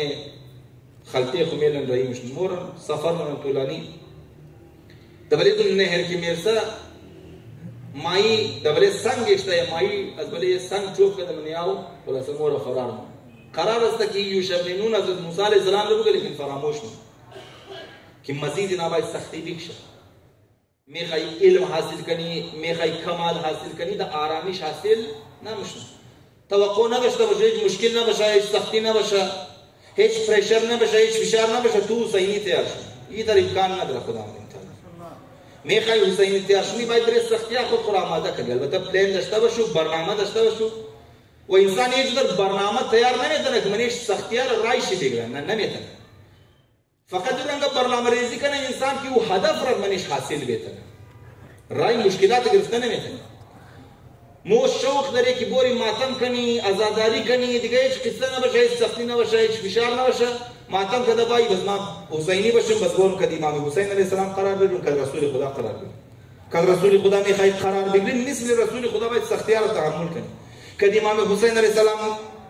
خلطه خمیلن رئیم شنمورا سفر من طولانی دبلیت النهر کی میرسا مایی دبلی سنگ اشتا یا مایی از بلی سنگ چوب کدم نیاو ولا سمورا فرار قرار است کہ یوشبنون از موسی علیہ السلام نے بگلی لیکن فراموش میں کہ مزید نابای سختی بکشا میخای علم حاصل کنی میخای کمال حاصل کنی دا آرامش حاصل نمشنو توقع نباشه باشه هیچ مشکل نباشه هیچ سختی نباشه هیچ پرشر نباشه هیچ فشار نباشه تو حسینی تیار این طریق کار نداره خدا میخوای حسینی تیار شنی باید برای سختی خود خود آماده کردی البته پلان داشته باشو برنامه داشته باشو و انسان هیچ در برنامه تیار نمیتونه که من هیچ سختی را رایشی بگیرن نه نمیتونه فقط رنگ برنامه ریزی کنه انسان که او هدف را منش حاصل بیتنه رای مشکلات گرفتن نمیتونه ما شوق داره که باری ماتم کنی ازاداری کنی دیگه هیچ قصه نباشه هیچ سختی نباشه هیچ فشار نباشه ماتم کده بایی بس ما حسینی بشم بس گورم کد امام حسین علیه السلام قرار بگیریم کد رسول خدا قرار بگیریم کد رسول خدا میخواید قرار بگیریم مثل رسول خدا باید سختی رو تحمل کنیم کد امام حسین علیه السلام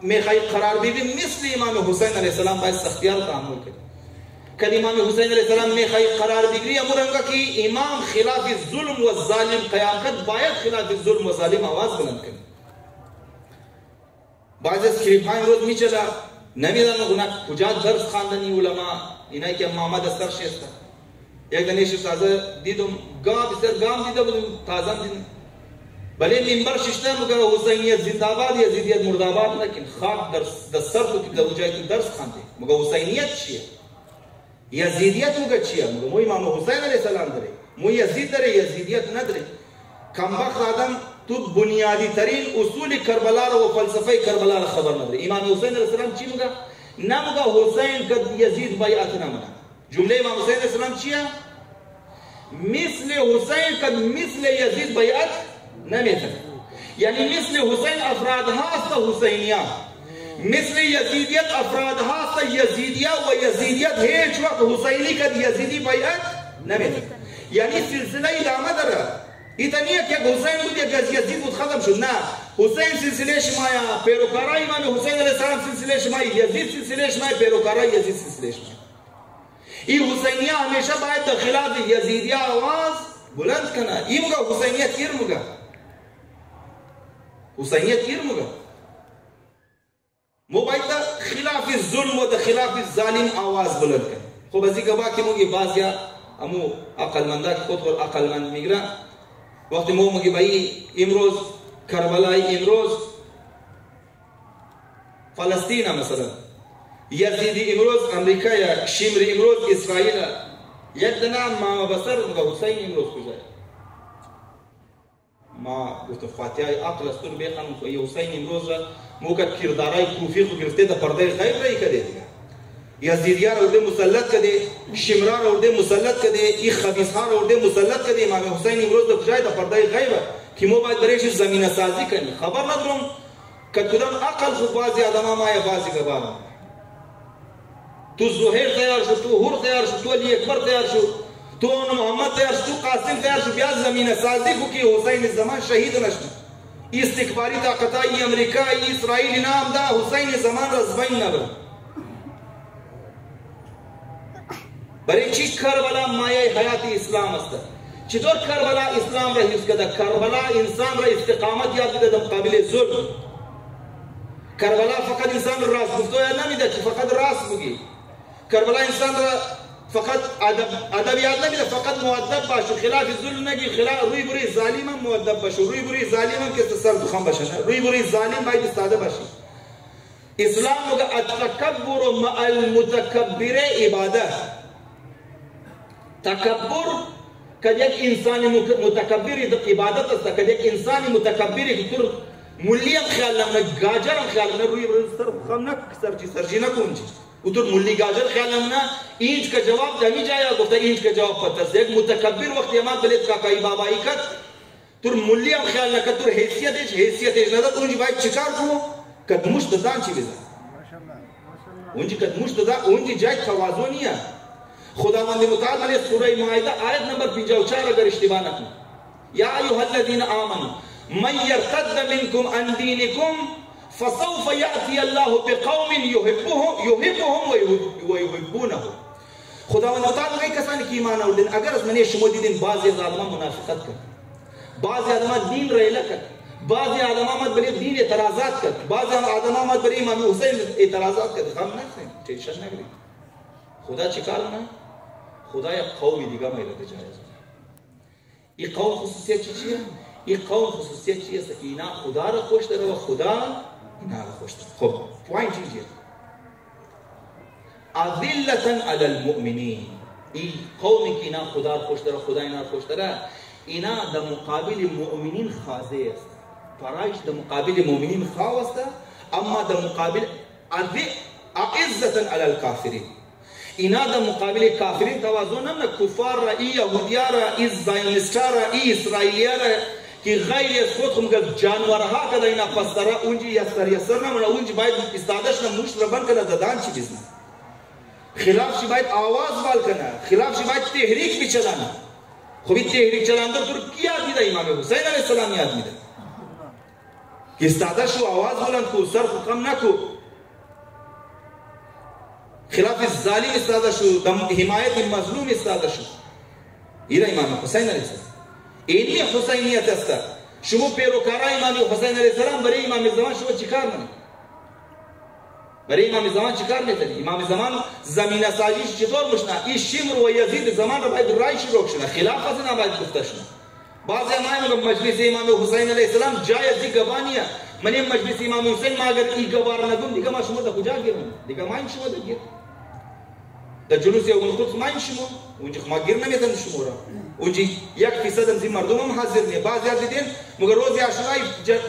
میخواید قرار بگیریم مثل امام حسین علیه السلام باید سختی رو تحمل کنیم kad imam Hüseyin Aleyhisselam ne hayır karar digri ya buranga ki imam hilaf-i zulm ve zalim kıyamet bayat hilaf-i zulm ve zalim avaz bulan kın. Bazı skriphan roz mi çala نمیدن غنا کجا درس خواندنی علما اینای که ماما دستر شیستا یک دنیش سازه دیدم گام بسر گام دیده بودم تازم دیدم بلی منبر ششته مگر حسینیت زنداباد یا زیدیت مرداباد نکن خاک درس دستر تو که در جای درس خانده مگر حسینیت چیه یزیدیت وګه چی موږ مو امام حسین علیه السلام درې مو یزید درې یزیدیت نه درې کمبخت آدم تو بنیادی ترین اصول کربلا رو فلسفه کربلا رو خبر نه درې امام حسین علیه السلام چی موږ نه موږ حسین کد یزید بیعت نه منه جمله امام حسین علیه السلام چیه مثل حسین کد مثل یزید بیعت نمیتونه یعنی مثل حسین افراد هاست حسینیان مثل یزیدیت افرادها سا یزیدیا و یزیدیت هیچ وقت حسینی کد یزیدی بیعت نمیدی یعنی سلسلہ ایلامہ در رہا ایتا نہیں ہے کہ حسین بود یا کہ یزید بود ختم شد نا حسین سلسلے شمایا پیروکارا امام حسین علیہ السلام سلسلے شمایا یزید سلسلے شمایا پیروکارا یزید سلسلے شمایا ای حسینیہ ہمیشہ باید خلاف یزیدیہ آواز بلند کنا ایم گا حسینیہ تیر مگا حسینیہ تیر مگا موبایل ته خلاف الظلم او د خلاف الظالم आवाज بلند کړ خو به ځکه باکه موږ بازیا امو عقل مندات خود ول عقل مند میگره وقتی مو موږ به امروز کربلای امروز فلسطین مثلا یزیدی امروز امریکا یا شمر امروز اسرائیل یک دنا ما بسر و حسین امروز کجا ما گفت فاتحه عقل استون بیخم و حسین امروز را वो kad kirdara kufi ko girfte da parda ghaib rahi kade یزیدیان اور دے مسلط کدے شمران اور دے مسلط کدے ای خبیث خان اور دے مسلط کدے امام حسین امروز دا کجای دا پردہ غیبہ کی مو باید برای چیز زمینہ سازی کنی خبر ندرم کدام عقل خو بازی آدم ما یا بازی گبانا تو زهیر تیار شو تو هور تیار شو تو علی اکبر تیار شو تو محمد تیار شو تو قاسم تیار شو بیا زمینہ سازی کو کی حسین زمان شہید نشد استکباری طاقتای امریکای اسرائیلی نام دا حسین زمان رزبین نبا برای چی کربلا مایه حیات اسلام است چطور کربلا اسلام را حفظ کرده کربلا انسان را استقامت یاد میده در مقابل ظلم کربلا فقط انسان راست گفته یا نمیده که فقط راست بگی کربلا انسان را فقط ادب ادبیات نه بده فقط مؤدب باشه خلاف ظلم نگی خلاف روی بری ظالم مؤدب باشه روی بری ظالم که سر دخم باشه روی بری ظالم باید ساده باشه اسلام میگه التکبر مع المتکبر عبادت تکبر که یک انسان متکبر د عبادت است که یک انسان متکبر کتر ملیم خیال نه گاجر خیال نه روی بری سر خم نه سر چی سر جی نه کونچی گفتم ملیگاجر خیالم نه اینج که جواب دمی جایا گفته اینج که جواب پتہ است یک متکبر وقتی اما بلیت کاکای بابایی کت تر ملی هم خیال نکت تر حیثیت ایش حیثیت ایش نداد اونجی باید چیکار کنو کدموش دزان چی بزن اونجی کدموش دزان اونجی جای توازو نیه خداوند متعال علیه سوره مائده آیت نمبر 54 اگر اشتباه نکنم یا ایها الذین آمنوا من یرتد منکم عن دینکم فسوف یأتی الله بقوم یحبهم و یحبونه خداوند تعالی هغه کسانی که ایمان آوردن اگر از منی شما دیدین بعضی از آدما منافقت کرد بعضی آدما دین را اله کرد بعضی آدم آمد برای دین اعتراضات کرد بعضی آدم آمد برای امام حسین اعتراضات کرد غم نکنید ٹینشن نگیرید خدا چی کار نه خدا یک قوم دیگه میره جایز این قوم خصوصیت چی چیه این قوم خصوصیت چی است اینا خدا را خوش داره و خدا این خوش خب وای چیزیه تن علی المؤمنین این قومی که اینا خدا رو خوش داره خدا اینا رو خوش داره اینا در مقابل مؤمنین خاضع است پرایش در مقابل مؤمنین خواسته اما در مقابل عزتا علی الكافرین اینا در مقابل کافرین توازن نه کفار را ای یهودیا را ای زاینستا را ای اسرائیلیا را ki gayet sotkum gel canvaraha kadar ina paslara unci yaslar yaslarına mına unci bayt istadaşna muşra ban kana dadan çi bizna. Khilaf şi bayt avaz bal kana, khilaf şi bayt tehrik bi çalana. Khubi tehrik çalandır Türkiye ki da İmam Hüseyin Aleyhisselam yad mıdır? Ki istadaş şu avaz bulan ku sar hukam na ku. Khilaf zalim istadaş şu, himayet mazlum istadaş şu. İra İmam Hüseyin Aleyhisselam. علم حسینیت است شما پیروکارا امام حسین علیه السلام برای امام زمان شما چیکار نه برای امام زمان چیکار میکنی امام زمان زمینه سازیش چطور مشنا این شمر و یزید زمان را باید رایش روک شنه خلاف از نه باید گفته شنه بعضی امام مجلس امام حسین علیه السلام جای دی گوانیه من مجلس امام حسین ما اگر ای گوار نگم دیگه ما شما ده کجا گیرم دیگه ما این شما ده گیر ده جلوس یوم القدس ما این شما اونجا ما گیر نمیتن شما را و یک فیصد زی مردم هم حاضر نه بعضی از دین مگر روز عاشورای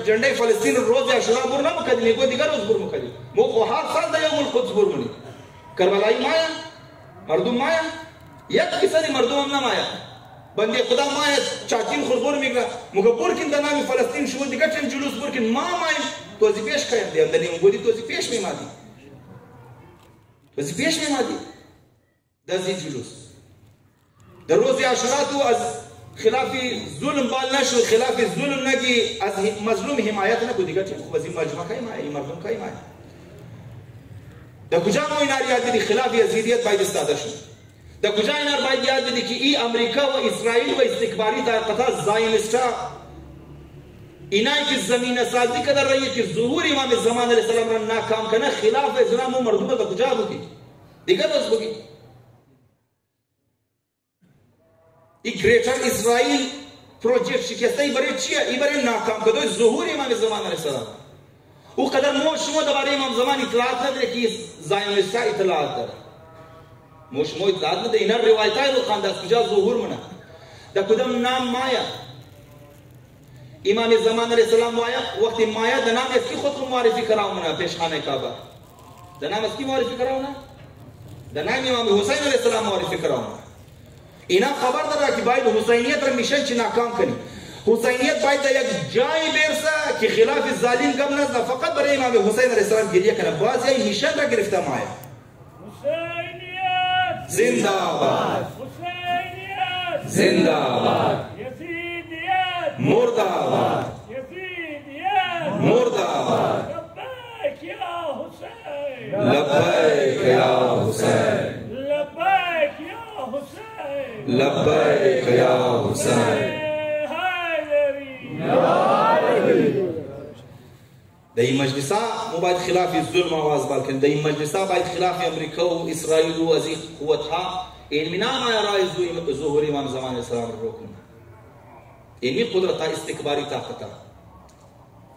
جنده فلسطین روز عاشورا بر نه مکدی نه کو دیگر روز بر مکدی مو خو هر سال د یو ملک قدس بر منی کربلای مایا مردم مایا یک فیصد مردم هم نه مایا بنده خدا مایا چاکین خربور میگه مگر برکین د نام فلسطین شو دیگر چن جلوس برکین ما مایا توزی پیش کایم دی د نیم بودی توزی پیش می مادی توزی پیش می مادی دزی جلوس در روز عشراتو از خلاف ظلم بال نشو خلاف ظلم نگی از مظلوم حمایت نکو دیگه چه خوب از این مجمع که ایمه این مردم که ایمه در کجا ما اینا یاد بدی خلاف یزیدیت باید استاده شد در کجا اینا باید یاد بدی که ای امریکا و اسرائیل و استکباری در قطع زاینستا اینایی که زمین سازی کدر رایی که ظهور امام زمان علیه السلام را ناکام کنه خلاف اسلام و مردم در کجا بودی دیگه بس بگید این گریتر اسرائیل پروژه شکسته ای برای چیه؟ ای برای ناکام کدوی ظهور امام زمان علیه السلام او قدر ما شما درباره امام زمان اطلاعات نداره که زایونیستا اطلاعات داره ما شما اطلاعات نداره اینا روایت های رو خانده از کجا ظهور منه در کدام نام مایا امام زمان علیه السلام وایا وقتی مایا در نام از کی خود کو معرفی کراو منه پیشخانه کعبه در نام از کی معرفی کراو نه در نام امام حسین علیه السلام معرفی کراو اینا خبر داره که باید حسینیت را میشن چی ناکام کنی حسینیت باید یک جایی برسه که خلاف ظالم گم نزده فقط برای امام حسین علیه السلام گریه کنه باز یه میشن را گرفته مایا حسینیت زنده آباد حسینیت زنده آباد یزیدیت مرد آباد یزیدیت مرد آباد لبیک یا حسین لبیک یا حسین لبیک یا حسین د این مجلسا مو باید خلاف ظلم آواز بالکن د این مجلسا باید خلاف امریکا و اسرائیل و از این قوت ها این منام آیا رای ظهور امام زمان اسلام رو کنه این قدرت ها استکباری طاقت ها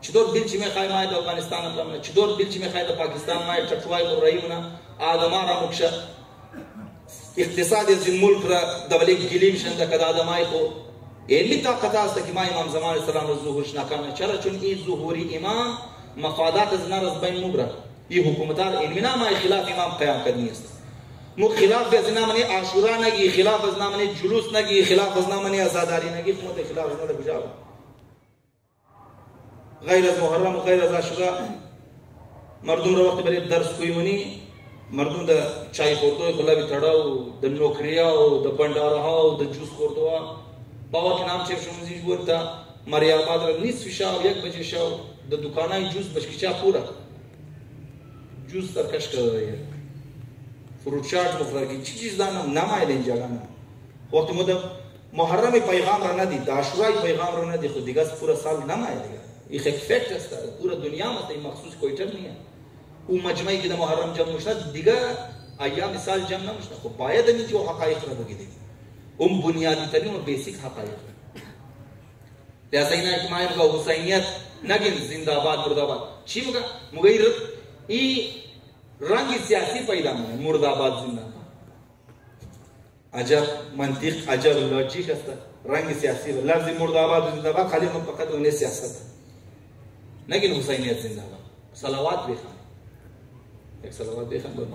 چطور بیل چی میخوای مای د افغانستان نه چطور بیل چی میخوای د پاکستان مای چټوای ور رایونه ادمه را مخشه İktisad için mulkra davalik gilim şende kada damay ko. Elli takat asta ki ma imam zaman selam zuhur şnakana çara çun i zuhuri imam مفادات از نرز بین مبرا یہ حکومتار انمنا ما خلاف امام قیام کرنی است نو خلاف از نامنی عاشورا نگی خلاف از نامنی جلوس نگی خلاف از نامنی ازاداری نگی حکومت خلاف از نامنی بجاو غیر از محرم و غیر از عاشورا مردم رو وقت برای درس کویونی مردم د چای خورتو بلا به تړاو د نوکریا او د بندارها او د جوس خورتو بابا کې نام چې شومزي ورتا مریم مادر نیس فشار یک بجې شو د دکانای جوس بشکچا پورا جوس د کش کړی فروټ شاټ مو فرګي چې چیز دا نه نامای لنجا نه وخت مو د محرم پیغام را نه دی د عاشورای پیغام را نه دی خو دیګه پورا سال نامای دی یہ ایک فیکٹ ہے پورا دنیا میں مخصوص کوئی ٹرم نہیں ہے उमजमा کې د محرم جمع شته دیګه ایام سال جمع نه شته خو باید نه چې حقایق را بګیدي اوم بنیادی ترین او بیسیک حقایق لہذا اینا اجماعیم کا حسینیت نگن زندہ آباد مرد آباد چی مگا مگئی رد ای رنگ سیاسی پیدا مگا مرد آباد زندہ آباد عجب منطق عجب لوجیک است رنگ سیاسی لفظ مرد آباد زندہ آباد خالی من فقط انہیں سیاست نگن حسینیت زندہ آباد صلوات بھی خان یک سلامت بیخم بود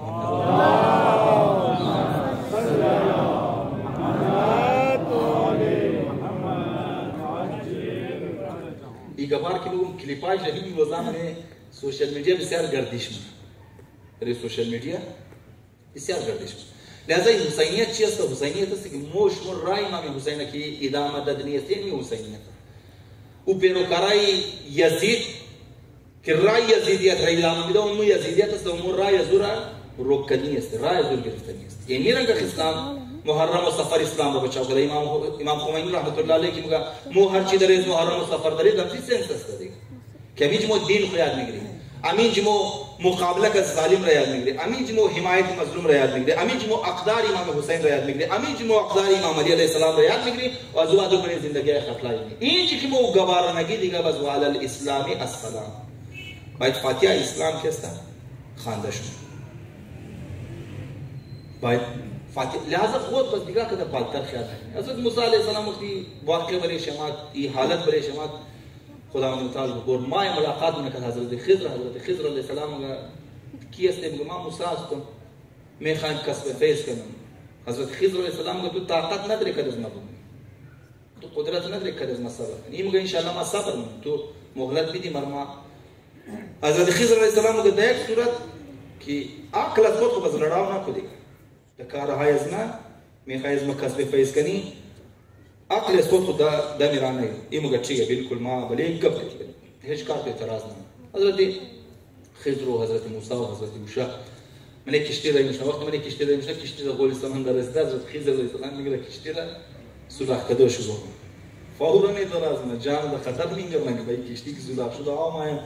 بیگوار که بگم کلیپای جهیدی وزا منه سوشل میدیا بسیار گردش من برای سوشل میدیا بسیار گردش من لہذا حسینیت چیز تو حسینیت است که موش مر رای امام حسین کی ادامه دادنیت یعنی حسینیت او پیروکارای یزید که رای یزیدیت رای لامدیده اون یزیدیت است و اون رای زورا روکنی است رای زور گرفتنی است یعنی رنگ اسلام محرم و سفر اسلام رو بچاو کرده امام امام خمینی رحمت الله علیه کی میگه مو هر چی در محرم و سفر داره در سنس است دیگه که هیچ مو دین خو یاد میگیری امین جمو مقابله کا ظالم را یاد میگیری امین جمو حمایت مظلوم را یاد میگیری امین جمو اقدار امام حسین را یاد میگیری امین جمو اقدار امام علی علیہ السلام را یاد میگیری و از بعد پر زندگی خطلا این چی که مو گوارنگی دیگه بس وعلى الاسلام السلام باید فاتحه اسلام چیستا خوانده شد باید فاتحه لہذا خود پس نگاہ کتا بالتر خیال ہے حضرت موسیٰ علیہ السلام وقتی واقع برے شمات ای حالت برے شمات خدا ممتاز بگور ما ملاقات میں کتا حضرت خضر حضرت خضر علیہ السلام کی اس نے بگو ما موسیٰ استم میں خان کسب فیض کنم حضرت خضر علیہ السلام کو تو طاقت ندری کرد از مبنی تو قدرت ندری کرد از مصبر این مگا انشاءاللہ ما صبر من تو مغلط بیدی مرما حضرت خضر علیہ السلام کو دیکھ صورت कि عقل از خود خوب از لڑاو نکو دیگه دکار های از نه میخوای از مکس به فیض کنی عقل از خود خود دا میرانه ایمو گچیه بلکل ما بلی گب دیگه هیچ کار پی تراز نه حضرت خضر و حضرت موسی و حضرت موشا من کشتی را میشنم وقت من کشتی را میشنم کشتی را قول اسلام در رسید حضرت خضر علیه السلام میگه کشتی را سلاح کدو شو فورا اعتراض نه جان دا خطر مینگم نگه بای کشتی که سلاح شده آمایه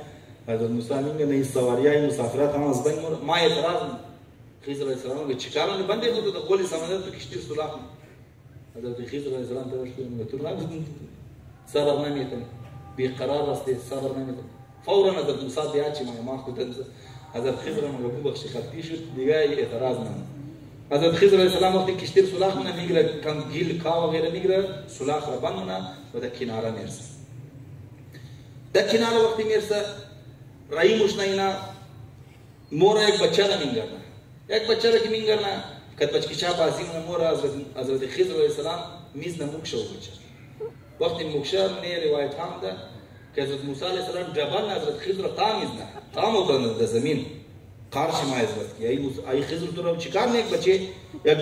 Hazret Musa minge savariyayı musafirat ama ben mor ma itiraz mı? Hızır Aleyhisselam'a ge çıkarın ne bende kutu da koli samanlar tu kiştir sulah mı? Hazret Hızır Aleyhisselam tevher şu mü turna mı? Sabır ne miyeten? Bir karar rastı sabır ne miyeten? Fauran Hazret Musa diye çimaya ma kutu Hazret Hızır mı bu bakışı katışır diye itiraz mı? حضرت خضر علیہ السلام وقتی کشتی سلاخ منہ نگرہ کم گیل کا وغیرہ نگرہ سلاخ ربان منہ و دا کنارہ میرسا دا کنارہ وقتی میرسا रहीम हुसनैना मोरा एक बच्चा रनिंग करना है एक बच्चा रनिंग करना है کله بچ کې چا بازی مو مور حضرت حضرت خضر علیہ السلام میز نه موښه وکړه وخت موښه نه روایت هم ده که حضرت موسی علیہ السلام جبل حضرت خضر قام از نه قام وکړه د زمین قار شمع حضرت کی ای موسی ای خضر تر چیکار نه یک بچے یک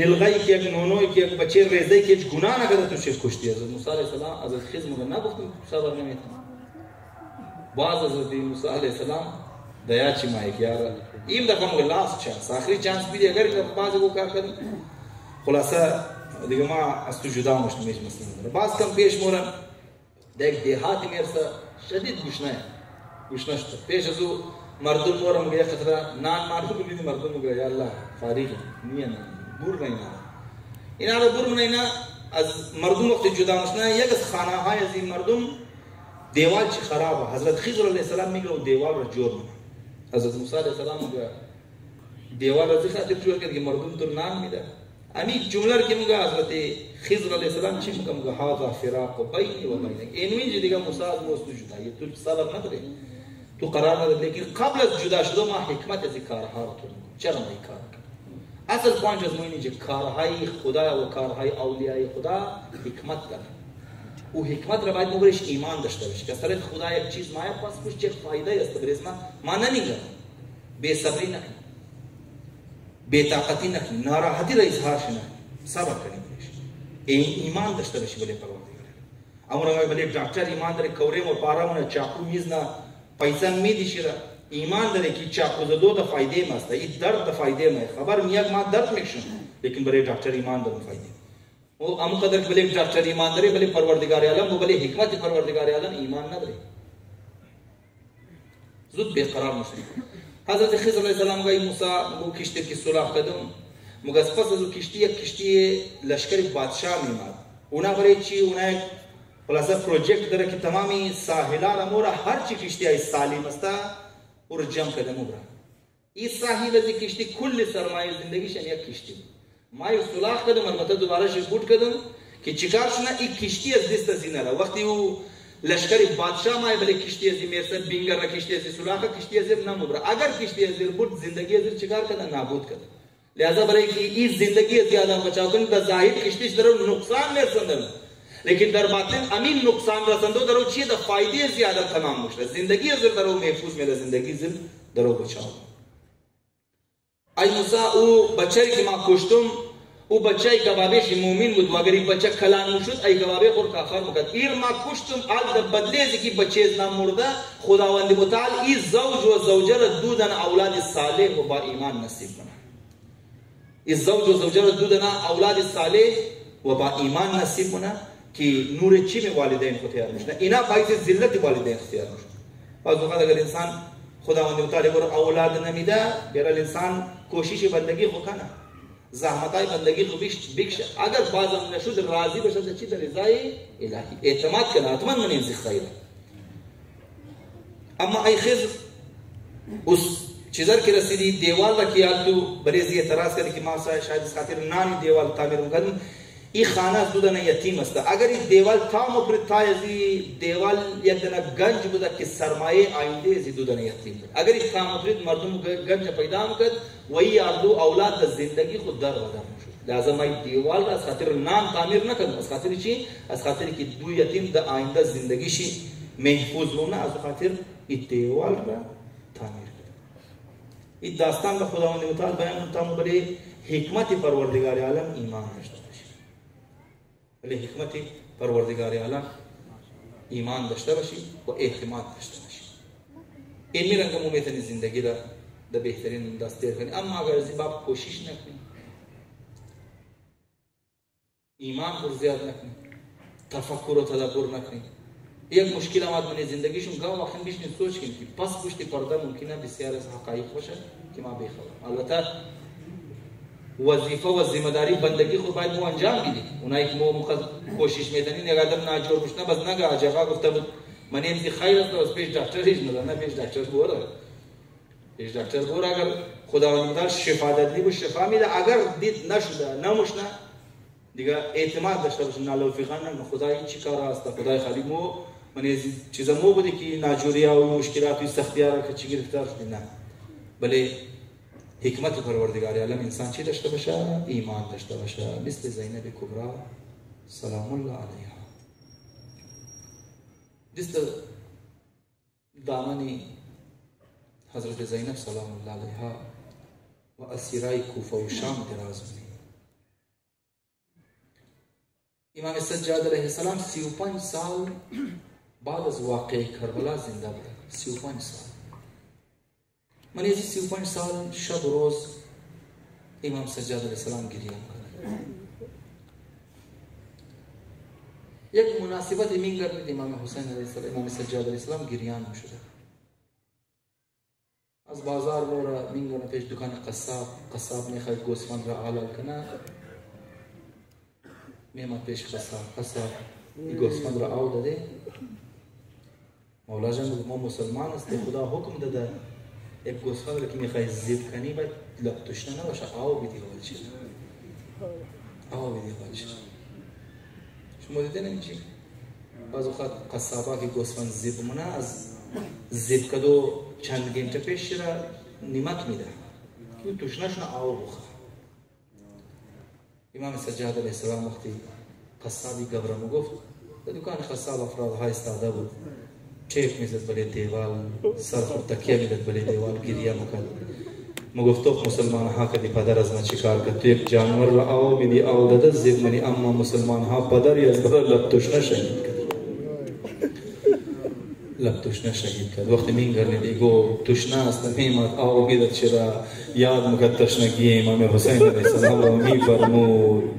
نلغی کی یک نونو کی یک بچے ریزه کی هیچ گناه نه کرده تو شرک کشتی حضرت موسی علیہ السلام حضرت خضر مگر نه گفتم صبر نمیتونه باز حضرت موسی علیہ السلام دیا چی مایک یار این دفعه موږ لاس چانس آخري چانس بیدی اگر که باز کو کار کنی خلاصه دیگه ما از تو جدا مشتم هیچ مسئله نداره باز کم پیش مورم دیگه دیهاتی میرسه شدید گوشنه گوشنه شد پیش از او مردم مورم گیا خطره نان مارتو بلیدی مردم گیا یا الله فارغ نیه نه بور نینا اینا رو بور نینا از مردم وقتی جدا مشنه یک از خانه های از این مردم دیوال چې خراب حضرت خضر علیہ السلام میگه دیوال را جور میکنه حضرت موسی علیہ السلام میگه دیوال از خاطر جور کرد که مردم تو نام میده امی جملر کې موږ حضرت خضر علیہ السلام چې موږ موږ هاذا فراق بیني و بینک اینوی چې دیگه موسی از موسی جدا یی تو صبر نداره تو قرار نداره لیکن قبل از جدا شدن ما حکمت از کارها رو تو چرا ما کار اصل پوینت از ما اینه که کارهای خدا و کارهای اولیای خدا حکمت داره او حکمت را باید مورش ایمان داشته باشه که اصلا خدا یک چیز ما پاس پوش چه فایده است برای ما ما نمیگم بے صبری نہ کی بے طاقتی نہ کی ناراحتی را اظهار شنه صبر کنی این ایمان داشته باشی بلې پروردگار امر هغه بلې ډاکټر ایمان درې کورې مو پارامونه چاقو میز نه پیسې می دي شره ایمان درې کی چاقو زدو د فائدې مسته ای درد د فائدې مې خبر میګ ما درد مې لیکن بلې ډاکټر ایمان درې فائدې او ام قدر بلې ډاکټر ایمان لري بلې پروردگار عالم او بلې حکمت پروردگار عالم ایمان نه لري زود به قرار مشه حضرت خضر علیہ السلام گئی موسی وہ کشتی کی صلح کدم مگر پس از کشتی یک کشتی لشکر بادشاہ میماد اونا برای چی اونا یک خلاصه پروژکت داره که تمامی ساحلان امورا هر چی کشتی های سالم استا اور جمع کدم برا این ساحل از کشتی کل سرمایه زندگیش یک کشتی بود ما ju sulah kadın marmata duvara şişkut kadın ki çıkar şuna ilk kişti yazdista zinara. Vakti o لشکری بادشاہ مای بلے کشتی ازی میرسر بینگر را کشتی ازی سلاخ کشتی ازی نام برا اگر کشتی ازی بود زندگی ازی چکار کدا نابود کدا لہذا برای کہ ایز زندگی ازی آدم بچاکن در ظاہر کشتیش درو نقصان میرسندن لیکن در باطن امین نقصان رسندو درو چیه در فائده ازی آدم تمام مشتا زندگی ازی درو محفوظ میره زندگی زند درو بچاو Ey Musa o bacay ki ma koştum o bacay kababe ki mumin bu duagari baca kalanmışız ay kababe kur kafir bukat. İr ma koştum al da badlezi ki bacay na murda Hudavandi bu taal iz zavj ve zavcara dudan avlad salih ve ba iman nasip bana. iz zavj ve zavcara dudana avlad salih ve ba iman nasip bana ki nur çimi valideyn ihtiyar müşne. İna bayt zillet valideyn ihtiyar müşne. Bazı kadar insan خداوند تعالی ګور اولاد نمیده بیرال انسان کوشش بندگی خو کنه زحمتای بندگی خو بیش اگر بازم نشود راضی بشه چی در رضای الهی اعتماد کنه حتما من این خیر اما ای خضر اس چیزر کی رسیدی دیوال و کیال تو بریزی اعتراض کرے کہ ما شاید اس خاطر نان دیوال تعمیر کردم ای خانه زودن یتیم است اگر این دیوال تام و پرتای ازی دیوال یک دنه گنج بوده که سرمایه آینده ازی دودن یتیم اگر این تام و پرت مردم گنج پیدا کرد و ای اردو اولاد در زندگی خود در بدم لازم ای دیوال از خاطر نام تعمیر نکردم از خاطر چی؟ از خاطر که دو یتیم در آینده زندگیشی محفوظ بونه از خاطر این دیوال را تعمیر کرد این داستان به خداوند متعال بیان تام برای حکمت پروردگار عالم ایمان داشت ولی حکمت پروردگار اعلی ایمان داشته باشی و اعتماد داشته باشی این رنگ مو میتونی زندگی را د بهترین دست دیر کنی اما اگر از باب کوشش نکنی ایمان خود زیاد نکنی تفکر و تدبر نکنی یک مشکل آمد من زندگیشون گاه وقتی بیشنی سوچ کنی که پس پشت پرده ممکنه بسیار از حقایق باشه که ما بخبرم البته وظیفه و ذمہ بندگی خود باید مو انجام بدید اونایی که مو کوشش میدنین اگر آدم ناجور بشنه بس نگه آجاقا گفته بود من امسی خیر است بس پیش دکتر هیچ ندارم نه پیش دکتر بوره پیش دکتر بوره اگر خداوند متعال شفا دادنی بود شفا میده اگر دید نشده نمشنه دیگه اعتماد داشته باشین نلوفیقان خدا این چی کار است خدای خالی مو من چیزا مو بوده که ناجوری و مشکلات و سختی را که چی گرفتار شدی نه بله حکمت پروردگار عالم انسان چی داشته باشه ایمان داشته باشه مثل زینب کبرا سلام الله علیها دست دامن حضرت زینب سلام الله علیها و اسیرای کوفه و شام دراز بودی امام سجاد علیه السلام 35 سال بعد از واقع کربلا زنده بود 35 سال من یه 35 سال شب و روز امام سجاد علیه السلام گریه میکنه یک مناسبت میگردید امام حسین علیه السلام امام سجاد علیه السلام گریان هم شده از بازار بوره میگردن پیش دکان قصاب قصاب میخواید گوسفند را حلال کنه میمد پیش قصاب قصاب این گوسفند را آو داده مولا جان ما مسلمان است خدا حکم داده یک گوسفند رو که میخوای زیب کنی باید لاک تشنه نباشه آب بدی خالشه آب بدی خالشه شما دیدن اینجی بعض اوقات قصابا که گوسفند زیب مونه از زیب کدو چند گنته پیش را نمت میده که تشنهشون آب بخواه امام سجاد علیه السلام وقتی قصابی گبرمو گفت به دکان قصاب افرادها استاده بود چیف میزد بلی دیوال سر خود تکیه میداد بلی دیوال گریه میکرد مگفتوخ مسلمان ها کدی پدر از من چیکار کرد تو یک جانور را آو دی آو داده زیب منی اما مسلمان ها پدر یا از برای لبتوشنه شهید کرد لبتوشنه شهید کرد وقتی دی دیگو توشنه است نمیمد آو بیدد چرا یاد مکد تشنگی امام حسین علیه السلام می میفرمود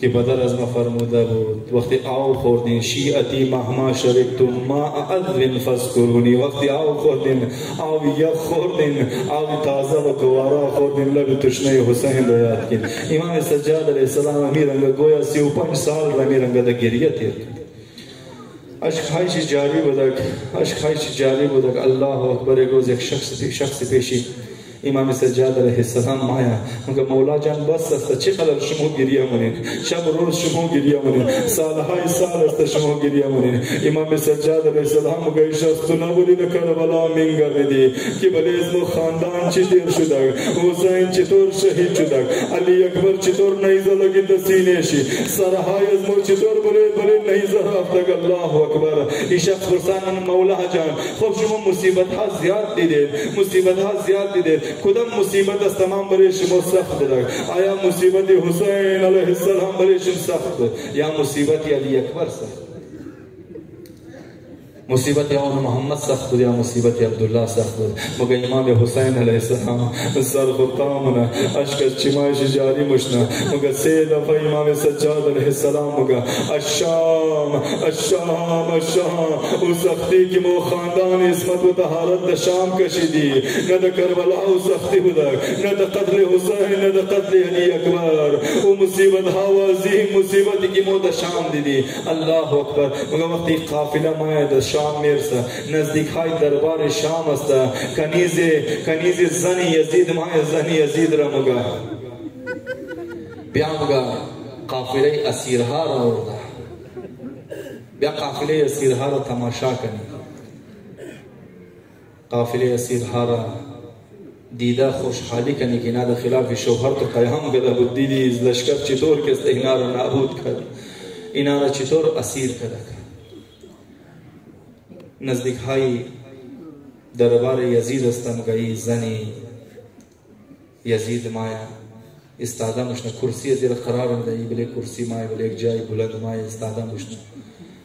کہ بدر از مفرمودہ بود وقت آو خوردین شیعتی مہما شرکتم ما اذن فذکرونی وقت آو خوردین آو یک خوردین آو تازہ و گوارا خوردین لگ تشنے حسین یاد کین امام سجاد علیہ السلام امیرنگا گویا سی و پنچ سال امیرنگا دا گریہ تیر اش خواہش جاری بودک اش خواہش جاری بودک اللہ اکبر ایک روز ایک شخص پیشی İmam-ı Seccad aleyhisselam آیا مگه مولا جان بس است چه قدر شما گریه مونین شب روز شما گریه مونین سالهای سال است شما گریه مونین امام سجاد علیه السلام مگه شست نبودی کربلا مینگردی که بله از خاندان چی دیر شده حسین چطور شهید شده علی اکبر چطور نیزه لگید سینهشی سرهای از مو چطور بله بله نیزه رفتگ الله اکبر این شخص پرسان مولا جان خب شما مصیبت ها زیاد دیدید مصیبت ها زیاد دیدید کدام مصیبت است تمام برایشم سخت در آیا مصیبت حسین علیه السلام برایشم سخت یا مصیبت علی اکبر سخت مصیبت امام محمد سخت یا مصیبت عبداللہ سخت مگر امام حسین علیہ السلام سر خطامنا عشق چمائش جاری مشنا مگر سید افا امام سجاد علیہ السلام مگر الشام الشام الشام او سختی کی مو خاندان اسمت و تحارت دا شام کشی دی ند کربلا او سختی بدک ند قتل حسین ند قتل علی اکبر او مصیبت ہاو عظیم مصیبت کی مو دا شام دی دی اللہ اکبر مگر وقتی قافلہ مائے دا شام شام میرسه نزدیک های دربار شام است کنیز کنیز زن یزید ما زن یزید را مگا بیا مگا قافله اسیرها را ورده بیا قافله اسیرها را تماشا کنی قافله اسیرها را دیده خوشحالی کنی که نه در خلاف شوهر تو قیام گده بود دیدی از لشکر چطور کس اینا را نابود کرد اینا را چطور اسیر کرد نزدیک های دربار یزید استم گئی زنی یزید مایا استادا مشنا کرسی زیر قرار ای بلی کرسی مایا بلی یک جای بلند مایا استادا مشنا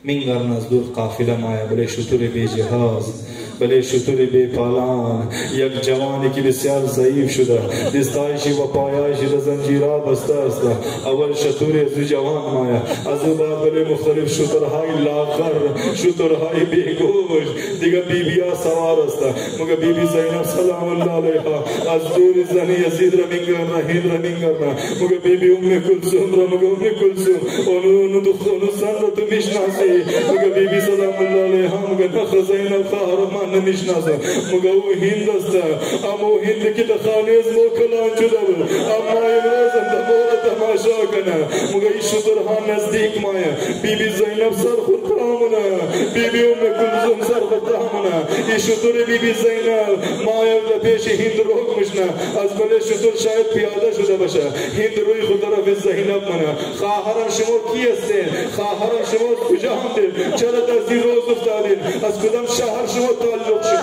منگر نزدور قافله مایا بله شطور هاست، بلے شطور بے پالان یک جوانی که بسیار ضعیف شده دستایشی و پایایشی در زنجیرها بسته است اول شطور از جوان مایا از او بعد بلے مختلف شطورهای لاغر شطورهای بیگوش دیگه بی بیا سوار است مگر بی بی زینب سلام الله علیها از دور زنی یزید را میگرنا هند را میگرنا مگر بی بی ام کلسوم را مگر ام کلسوم اونو دختر اونو سن را تو میشناسی مگر بی بی سلام الله علیها مگر نخ زینب خواهر ما نمیشناسم مگه او هند است اما او هند که در خانه از ما کلان جدا بود اما امروزم در مورد تماشا کنه مگه این شطرها نزدیک مایه بی بی زینب سر خود کامونه بی بی ام کلزم سر خود کرامونه این شطر بی بی زینب مایه در پیش هند روک میشنه، از بله شطر شاید پیاده شده باشه هند روی خود به زینب منه خواهران شما کی هستین خواهران شما کجا دید؟ چرا در زیر روز افتادین از کدام شهر شما olham-te.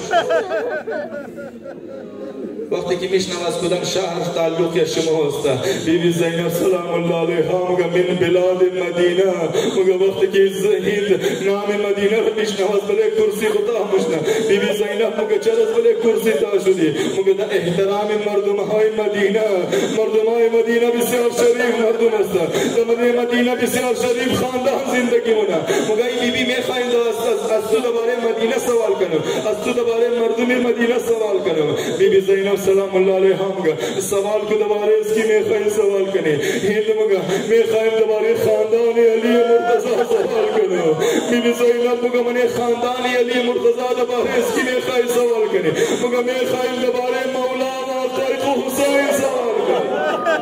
(laughs) وقتی که میشنم از کدام شهر تعلق یا شما هست بیبی زینب سلام الله علیها مگه من بلاد مدینه مگه وقتی که زهید نام مدینه رو میشنم از بله کرسی خدا میشنم بیبی زینب مگه چرا از بله کرسی تا شدی مگه در احترام مردم های مدینه مردم های مدینه بسیار شریف مردم هست در مدینه مدینه بسیار شریف خاندان زندگی مونه مگه این بیبی میخواین از تو دوباره مدینه سوال کنم از تو دوباره مردم مدینه سوال کنم بیبی زینب سلام اللہ علیہ وسلم سوال کو دوارے اس کی میں خائل سوال کرنے ہیل مگا میں خائل دوارے خاندان علی مرتضی سوال کرنے بی بی زینب مگا میں خاندان علی مرتضی دوارے اس کی میں خائل سوال کرنے مگا میں خائل دوارے مولا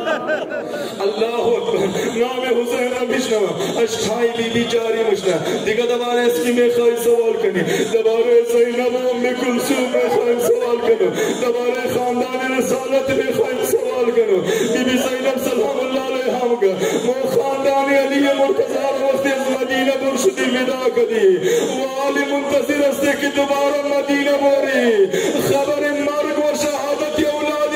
اللہ اکبر نام حسین مشنا اشخائی بی بی جاری مشنا دیگا دبارہ اس کی میں خواہی سوال کرنی دبارہ زینب ام کلسوم میں خواہی سوال کرنی دبارہ خاندان رسالت میں خواہی سوال کرنی بی بی زینب سلام اللہ علیہ ہم گا وہ خاندان علی مرتضی از مدینہ برشدی ودا کرنی وہ آل منتظر استے کی دوبارہ مدینہ موری خبر مرگ و شہادت یا اولاد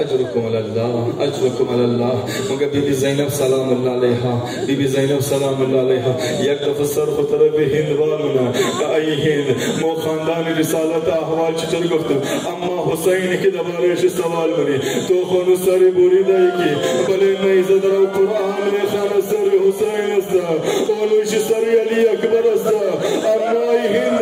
اجرکم اللہ اجرکم اللہ مگر بی بی زینب سلام اللہ علیہ بی بی زینب سلام اللہ علیہ یک دفع سر خطر بی ہند والنا کائی ہند مو خاندان رسالت احوال چی چل گفتم اما حسین کی دبارش سوال بری تو خون سر بوری دائی کی بلے نیز در قرآن میں خان سر حسین استا اولوش سر علی اکبر استا اما ہند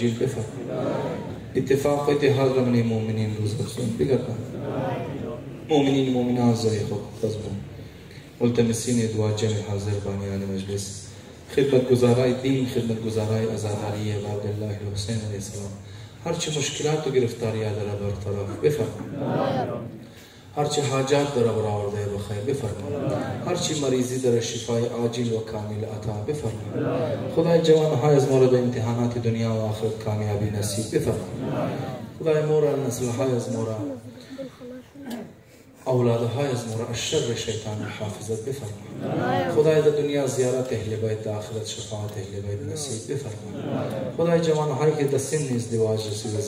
تجلیل بفرما اتفاق اتحاد رو من مومنین روز خودتون بگردن مومنین مومن اعضای خود بازمون ملتمسین دعا جمع حاضر بانیان مجلس خدمت گزارای دین خدمت گزارای ازاداری الله حسین علیه السلام هرچه مشکلات و گرفتاری را برطرف بفرم هر چه حاجات در آورده بخیر بفرما هرچی مریضی در شفای عاجل و کامل عطا بفرما خدای جوان های از ما را به امتحانات دنیا و آخرت کامیابی نصیب بفرما خدای مورا را نسل از مورا، اولاد اولادهای از مورا، از شر شیطان حافظت بفرما خدای در دنیا زیارت اهل بیت آخرت شفاعت اهل بیت نصیب بفرما خدای جوان هایی که در سن ازدواج رسیده